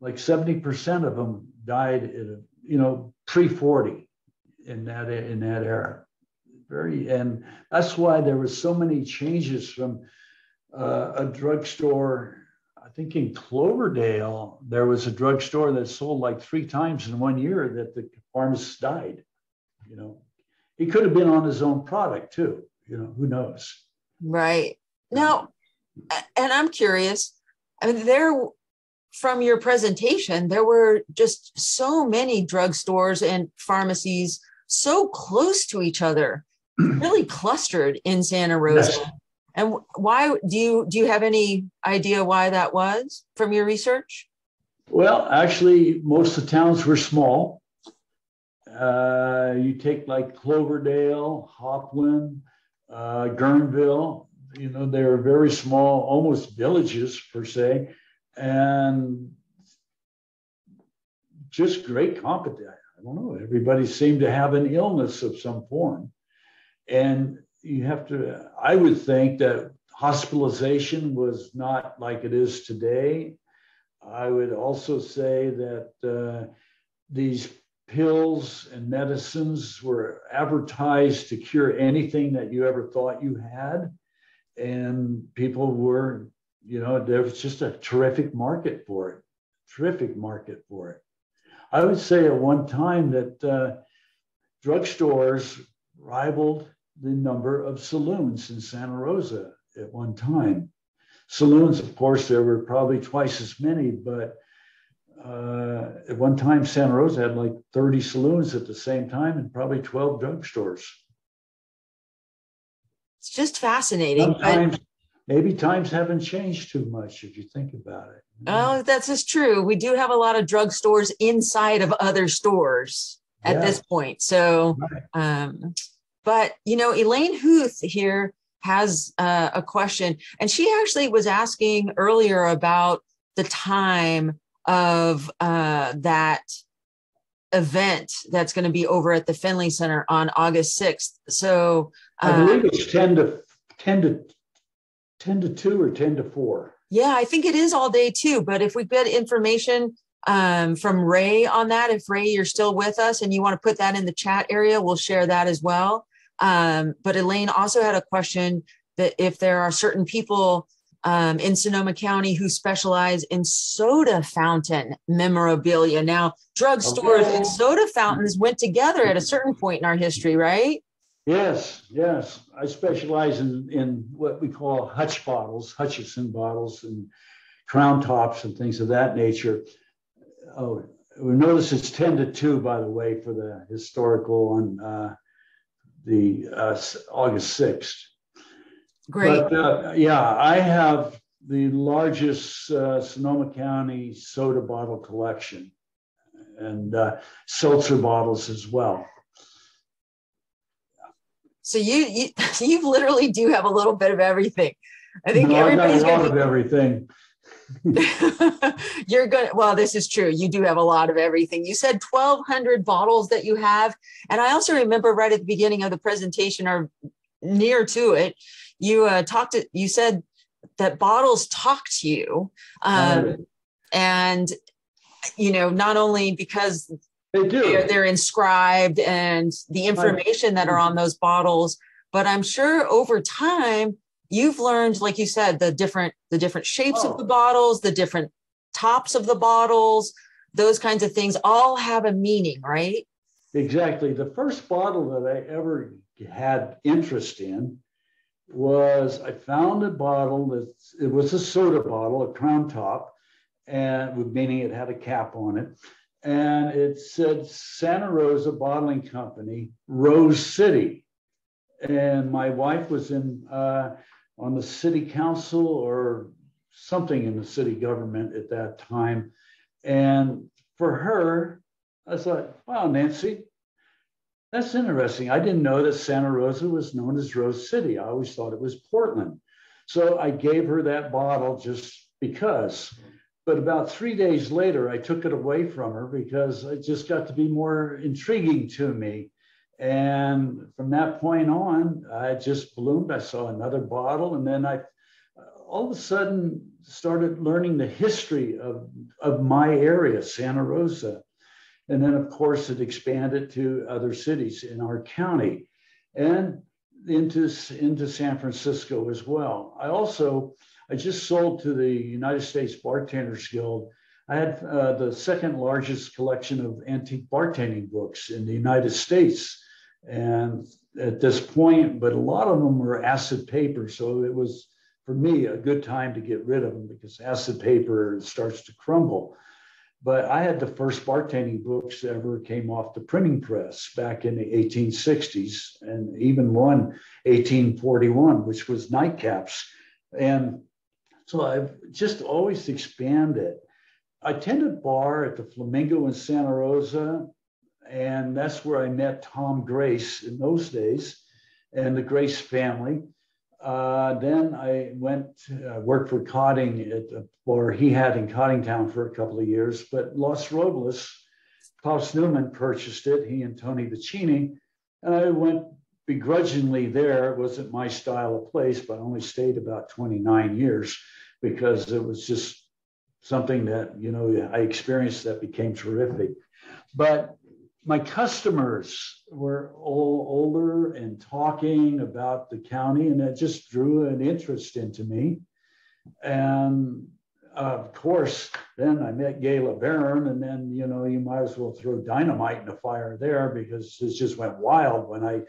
like 70% of them died at a, you know, pre 40 in that in that era. Very and that's why there were so many changes from uh, a drugstore. I think in Cloverdale there was a drugstore that sold like three times in one year that the pharmacist died. You know, he could have been on his own product too. You know, who knows? Right now, and I'm curious. I mean, there from your presentation, there were just so many drugstores and pharmacies so close to each other, really clustered in Santa Rosa. Yes. And why do you do you have any idea why that was from your research? Well, actually, most of the towns were small. Uh, you take like Cloverdale, Hopland, uh, Guerneville. You know, they're very small, almost villages per se, and just great competition. I don't know. Everybody seemed to have an illness of some form, and you have to. I would think that hospitalization was not like it is today. I would also say that uh, these pills and medicines were advertised to cure anything that you ever thought you had. And people were, you know, there was just a terrific market for it, terrific market for it. I would say at one time that uh, drugstores rivaled the number of saloons in Santa Rosa at one time. Saloons, of course, there were probably twice as many, but uh, at one time, Santa Rosa had like 30 saloons at the same time and probably 12 drugstores. It's just fascinating. Sometimes, maybe times haven't changed too much if you think about it. Oh, that's just true. We do have a lot of drugstores inside of other stores at yeah. this point. So, right. um, but you know, Elaine Huth here has uh, a question, and she actually was asking earlier about the time of uh, that event that's going to be over at the Finley Center on August 6th. So uh, I believe it's 10 to 10 to 10 to 2 or 10 to 4. Yeah, I think it is all day too. But if we get information um, from Ray on that, if Ray, you're still with us and you want to put that in the chat area, we'll share that as well. Um, but Elaine also had a question that if there are certain people um, in Sonoma County who specialize in soda fountain memorabilia. Now, drugstores okay. and soda fountains went together at a certain point in our history, right? Yes, yes. I specialize in, in what we call Hutch bottles, Hutchinson bottles, and crown tops and things of that nature. Oh, we notice it's 10 to 2, by the way, for the historical on uh, the uh, August 6th. Great. But uh, yeah, I have the largest uh, Sonoma County soda bottle collection and uh, seltzer bottles as well. So you, you you literally do have a little bit of everything. I think no, everybody's got a lot of everything. you're good. Well, this is true. You do have a lot of everything. You said 1,200 bottles that you have, and I also remember right at the beginning of the presentation, or near to it, you uh, talked to, you said that bottles talk to you um, and you know not only because they do they're, they're inscribed and the information that are on those bottles but i'm sure over time you've learned like you said the different the different shapes oh. of the bottles the different tops of the bottles those kinds of things all have a meaning right exactly the first bottle that i ever had interest in was I found a bottle that it was a soda bottle, a crown top, and meaning it had a cap on it. And it said Santa Rosa Bottling Company, Rose City. And my wife was in uh, on the city council or something in the city government at that time. And for her, I thought, wow, Nancy, that's interesting. I didn't know that Santa Rosa was known as Rose City. I always thought it was Portland. So I gave her that bottle just because. But about three days later, I took it away from her because it just got to be more intriguing to me. And from that point on, I just bloomed. I saw another bottle, and then I all of a sudden started learning the history of, of my area, Santa Rosa. And then, of course, it expanded to other cities in our county and into, into San Francisco as well. I also, I just sold to the United States Bartenders Guild. I had uh, the second largest collection of antique bartending books in the United States. And at this point, but a lot of them were acid paper. So it was for me, a good time to get rid of them because acid paper starts to crumble. But I had the first bartending books ever came off the printing press back in the 1860s, and even one 1841, which was nightcaps. And so I've just always expanded. I attended bar at the Flamingo in Santa Rosa, and that's where I met Tom Grace in those days and the Grace family. Uh, then I went, uh, worked for Cotting at bar he had in Cottingtown for a couple of years. But Los Robles, Klaus Newman purchased it, he and Tony Vicini. And I went begrudgingly there. It wasn't my style of place, but I only stayed about 29 years because it was just something that, you know, I experienced that became terrific. But my customers were all older and talking about the county, and it just drew an interest into me. And of course, then I met Gaye LeBaron, and then you know you might as well throw dynamite in the fire there because it just went wild when I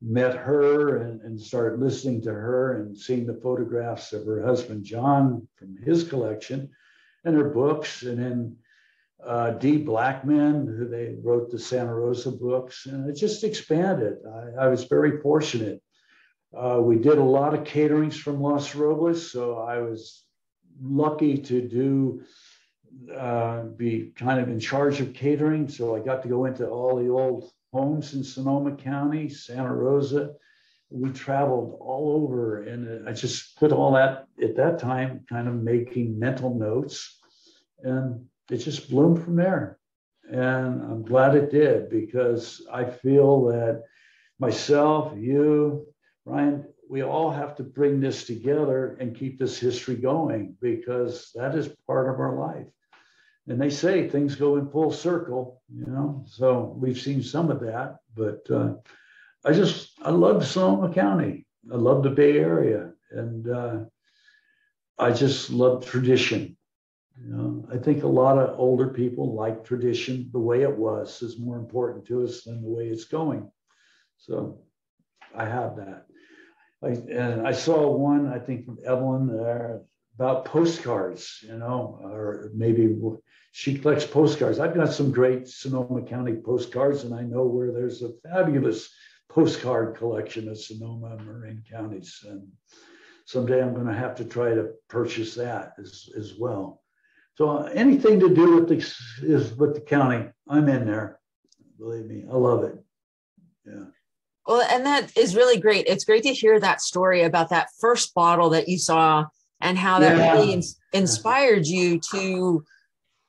met her and, and started listening to her and seeing the photographs of her husband John from his collection and her books, and then uh, Dee Blackman, who they wrote the Santa Rosa books, and it just expanded. I, I was very fortunate. Uh, we did a lot of caterings from Los Robles, so I was lucky to do uh, be kind of in charge of catering. So I got to go into all the old homes in Sonoma County, Santa Rosa. We traveled all over, and I just put all that at that time, kind of making mental notes, and it just bloomed from there. And I'm glad it did because I feel that myself, you, Ryan, we all have to bring this together and keep this history going because that is part of our life. And they say things go in full circle, you know. So we've seen some of that, but uh, I just I love Sonoma County. I love the Bay Area, and uh, I just love tradition. You know, I think a lot of older people like tradition. The way it was is more important to us than the way it's going. So I have that. I, and I saw one, I think from Evelyn there about postcards, you know, or maybe she collects postcards. I've got some great Sonoma County postcards, and I know where there's a fabulous postcard collection of Sonoma and Marin counties. And someday I'm going to have to try to purchase that as, as well. So anything to do with the is with the county, I'm in there. Believe me, I love it. Yeah. Well, and that is really great. It's great to hear that story about that first bottle that you saw and how that yeah. really in, inspired you to,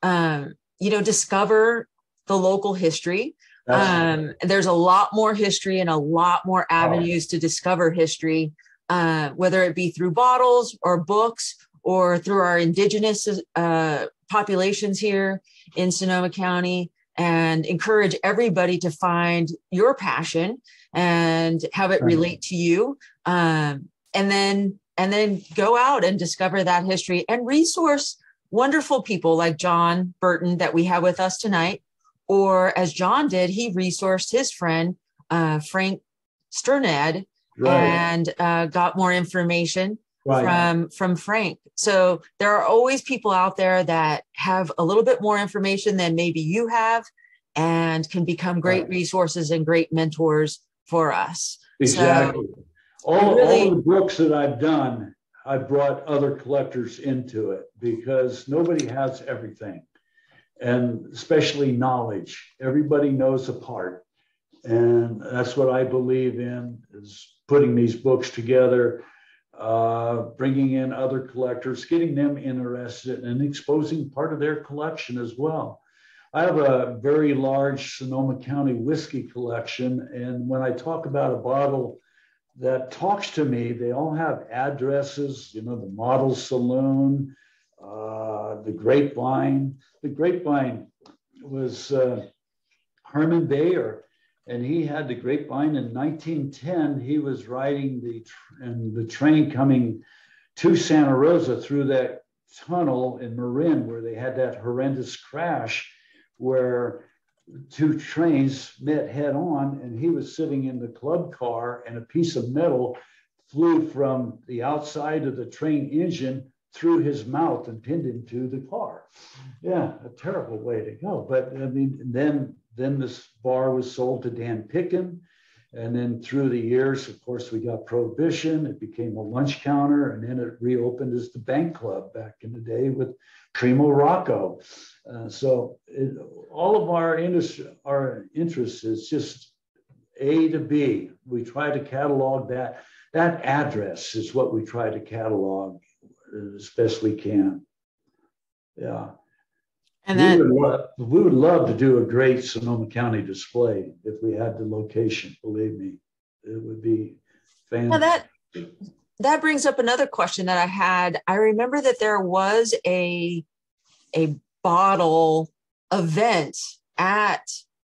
um, you know, discover the local history. Um, there's a lot more history and a lot more avenues oh. to discover history, uh, whether it be through bottles or books or through our indigenous uh, populations here in Sonoma County and encourage everybody to find your passion and have it relate to you um, and then and then go out and discover that history and resource wonderful people like john burton that we have with us tonight or as john did he resourced his friend uh, frank sternad right. and uh, got more information right. from from Frank. So there are always people out there that have a little bit more information than maybe you have and can become great right. resources and great mentors for us. Exactly. So all, really, all the books that I've done, I've brought other collectors into it because nobody has everything. And especially knowledge. Everybody knows a part. And that's what I believe in is putting these books together uh, bringing in other collectors, getting them interested, and exposing part of their collection as well. I have a very large Sonoma County whiskey collection, and when I talk about a bottle that talks to me, they all have addresses, you know, the Model Saloon, uh, the Grapevine. The Grapevine was uh, Herman Bayer and he had the grapevine in 1910 he was riding the and the train coming to santa rosa through that tunnel in marin where they had that horrendous crash where two trains met head on and he was sitting in the club car and a piece of metal flew from the outside of the train engine through his mouth and pinned him to the car. Yeah, a terrible way to go. But I mean, then then this bar was sold to Dan Picken. And then through the years, of course, we got prohibition. It became a lunch counter, and then it reopened as the bank club back in the day with Primo Rocco. Uh, so it, all of our industry, our interests is just A to B. We try to catalog that. That address is what we try to catalog as best we can. Yeah. And then we would, love, we would love to do a great Sonoma County display if we had the location. Believe me, it would be fantastic. Well, that that brings up another question that I had. I remember that there was a a bottle event at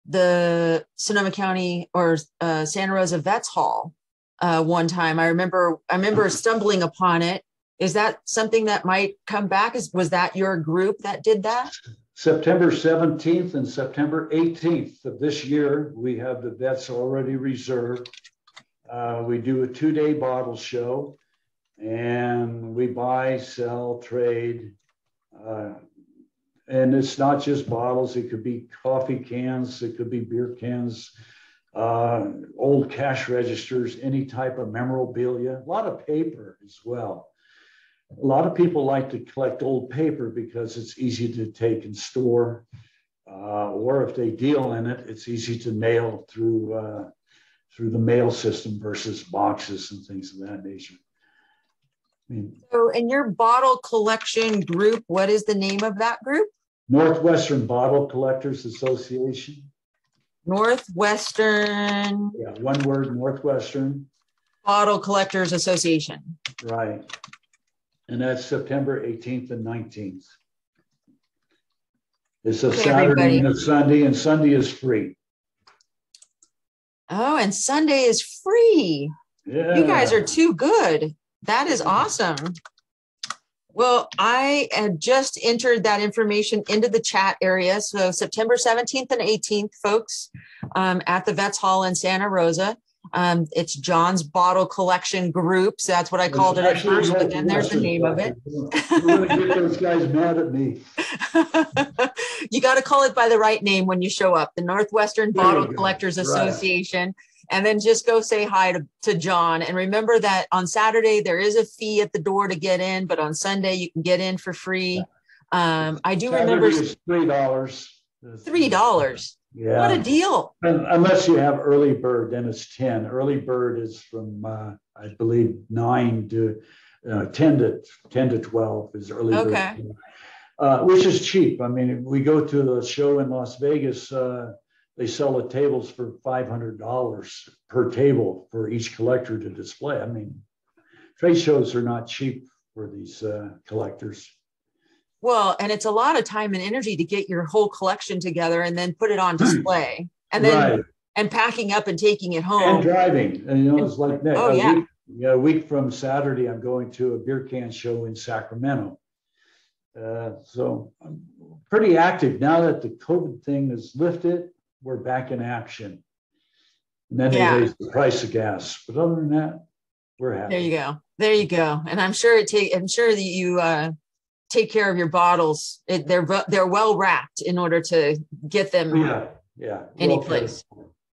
the Sonoma County or uh, Santa Rosa Vets Hall uh, one time. I remember I remember stumbling upon it. Is that something that might come back? Is was that your group that did that? September 17th and September 18th of this year, we have the vets already reserved. Uh, we do a two-day bottle show, and we buy, sell, trade, uh, and it's not just bottles. It could be coffee cans, it could be beer cans, uh, old cash registers, any type of memorabilia, a lot of paper as well. A lot of people like to collect old paper because it's easy to take and store, uh, or if they deal in it, it's easy to mail through uh, through the mail system versus boxes and things of that nature. I mean, so, in your bottle collection group, what is the name of that group? Northwestern Bottle Collectors Association. Northwestern. Yeah, one word, Northwestern. Bottle Collectors Association. Right. And that's September 18th and 19th. It's a okay, Saturday everybody. and a Sunday, and Sunday is free. Oh, and Sunday is free. Yeah. You guys are too good. That is awesome. Well, I had just entered that information into the chat area. So September 17th and 18th, folks, um, at the Vets Hall in Santa Rosa. Um, it's John's Bottle Collection Group. So that's what I called it at first, but then there's the name of it. get those guys mad at me. you got to call it by the right name when you show up. The Northwestern Bottle Collectors Association. And then just go say hi to, to John. And remember that on Saturday, there is a fee at the door to get in, but on Sunday, you can get in for free. Um, I do Saturday remember $3. $3. Yeah. What a deal. Unless you have early bird, then it's 10. Early bird is from, uh, I believe, 9 to uh, 10 to 10 to 12 is early okay. bird. Uh, which is cheap. I mean, we go to a show in Las Vegas uh, they sell the tables for $500 per table for each collector to display. I mean, trade shows are not cheap for these uh, collectors. Well, and it's a lot of time and energy to get your whole collection together and then put it on display, and then right. and packing up and taking it home and driving. And you know, it's like Nick. Oh yeah. Week, yeah, a week from Saturday, I'm going to a beer can show in Sacramento. Uh, so I'm pretty active now that the COVID thing is lifted we're back in action. And then yeah. they raise the price of gas. But other than that, we're happy. There you go. There you go. And I'm sure it take I'm sure that you uh take care of your bottles. It, they're they're well wrapped in order to get them yeah, yeah. any well place.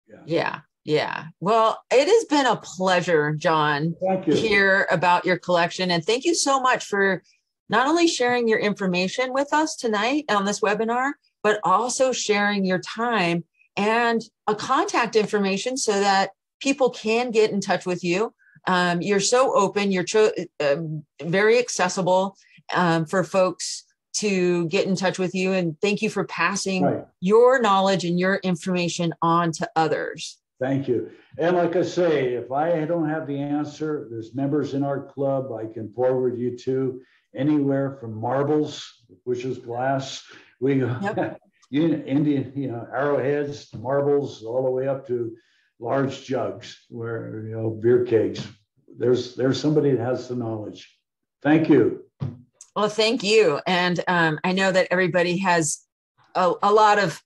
Yeah. yeah. Yeah. Well, it has been a pleasure, John, thank you. hear about your collection. And thank you so much for not only sharing your information with us tonight on this webinar, but also sharing your time and a contact information so that people can get in touch with you. Um, you're so open, you're cho- uh, very accessible um, for folks to get in touch with you. And thank you for passing right. your knowledge and your information on to others. Thank you. And like I say, if I don't have the answer, there's members in our club I can forward you to anywhere from marbles, which is glass. We yep. Indian, you know, arrowheads, marbles, all the way up to large jugs where, you know, beer kegs. There's, there's somebody that has the knowledge. Thank you. Well, thank you. And um, I know that everybody has a, a lot of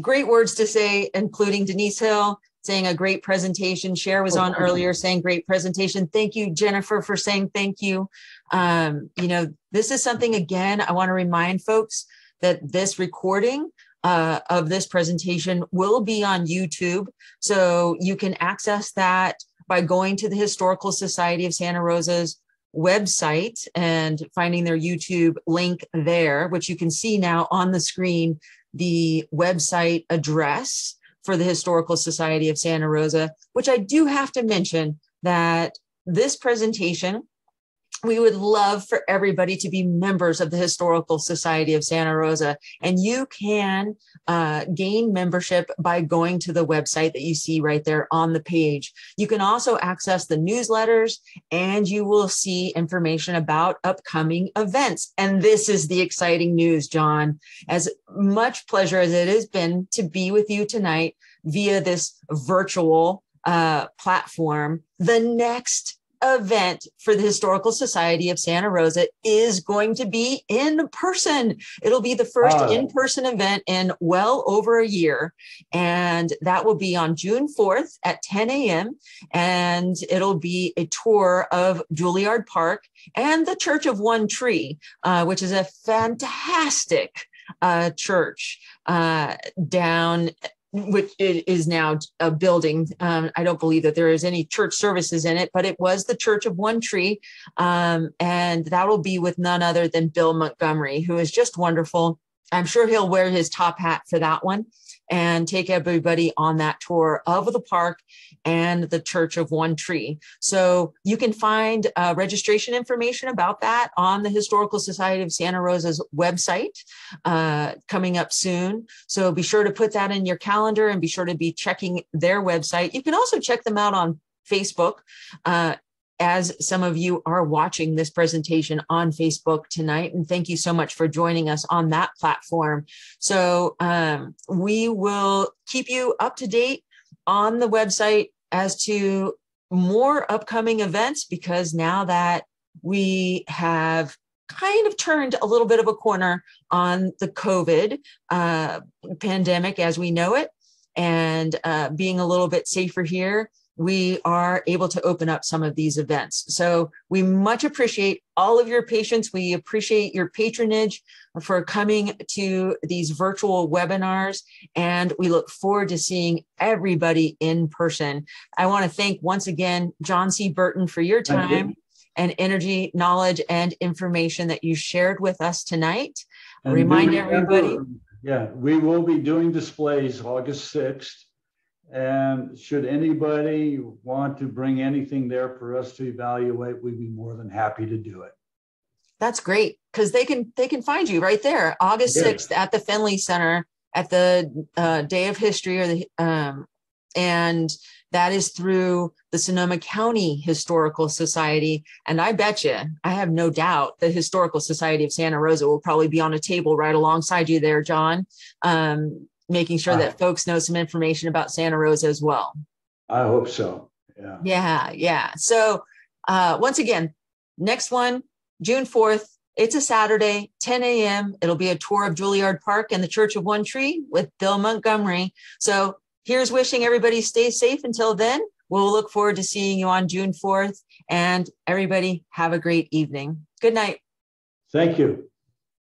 great words to say, including Denise Hill. saying a great presentation. Cher was on earlier saying great presentation. Thank you, Jennifer, for saying thank you. Um, you know, this is something, again, I want to remind folks that this recording uh, of this presentation will be on YouTube. So you can access that by going to the Historical Society of Santa Rosa's website and finding their YouTube link there, which you can see now on the screen, the website address for the Historical Society of Santa Rosa, which I do have to mention that this presentation we would love for everybody to be members of the Historical Society of Santa Rosa. And you can uh, gain membership by going to the website that you see right there on the page. You can also access the newsletters and you will see information about upcoming events. And this is the exciting news, John. As much pleasure as it has been to be with you tonight via this virtual uh, platform, the next event for the Historical Society of Santa Rosa is going to be in person. It'll be the first in person event in well over a year. And that will be on June 4th at 10 a.m. And it'll be a tour of Juilliard Park and the Church of One Tree, uh, which is a fantastic uh, church uh, down which is now a building. Um, I don't believe that there is any church services in it, but it was the Church of One Tree. Um, and that will be with none other than Bill Montgomery, who is just wonderful. I'm sure he'll wear his top hat for that one and take everybody on that tour of the park and the Church of One Tree. So you can find uh, registration information about that on the Historical Society of Santa Rosa's website uh, coming up soon. So be sure to put that in your calendar and be sure to be checking their website. You can also check them out on Facebook. Uh, as some of you are watching this presentation on Facebook tonight. And thank you so much for joining us on that platform. So um, we will keep you up to date on the website as to more upcoming events because now that we have kind of turned a little bit of a corner on the COVID uh, pandemic as we know it and uh, being a little bit safer here we are able to open up some of these events. So we much appreciate all of your patience. We appreciate your patronage for coming to these virtual webinars, and we look forward to seeing everybody in person. I want to thank once again John C. Burton for your time and energy, knowledge, and information that you shared with us tonight. And Remind everybody. Um, yeah, we will be doing displays August 6th and should anybody want to bring anything there for us to evaluate, we'd be more than happy to do it. That's great because they can they can find you right there, August sixth at the Finley Center at the uh, Day of History, or the um, and that is through the Sonoma County Historical Society. And I bet you, I have no doubt, the Historical Society of Santa Rosa will probably be on a table right alongside you there, John. Um, making sure that folks know some information about Santa Rosa as well. I hope so. Yeah. Yeah. Yeah. So, uh, once again, next one, June 4th. It's a Saturday, 10 a.m. It'll be a tour of Juilliard Park and the Church of One Tree with Bill Montgomery. So, here's wishing everybody stay safe until then. We'll look forward to seeing you on June 4th. And everybody, have a great evening. Good night. Thank you.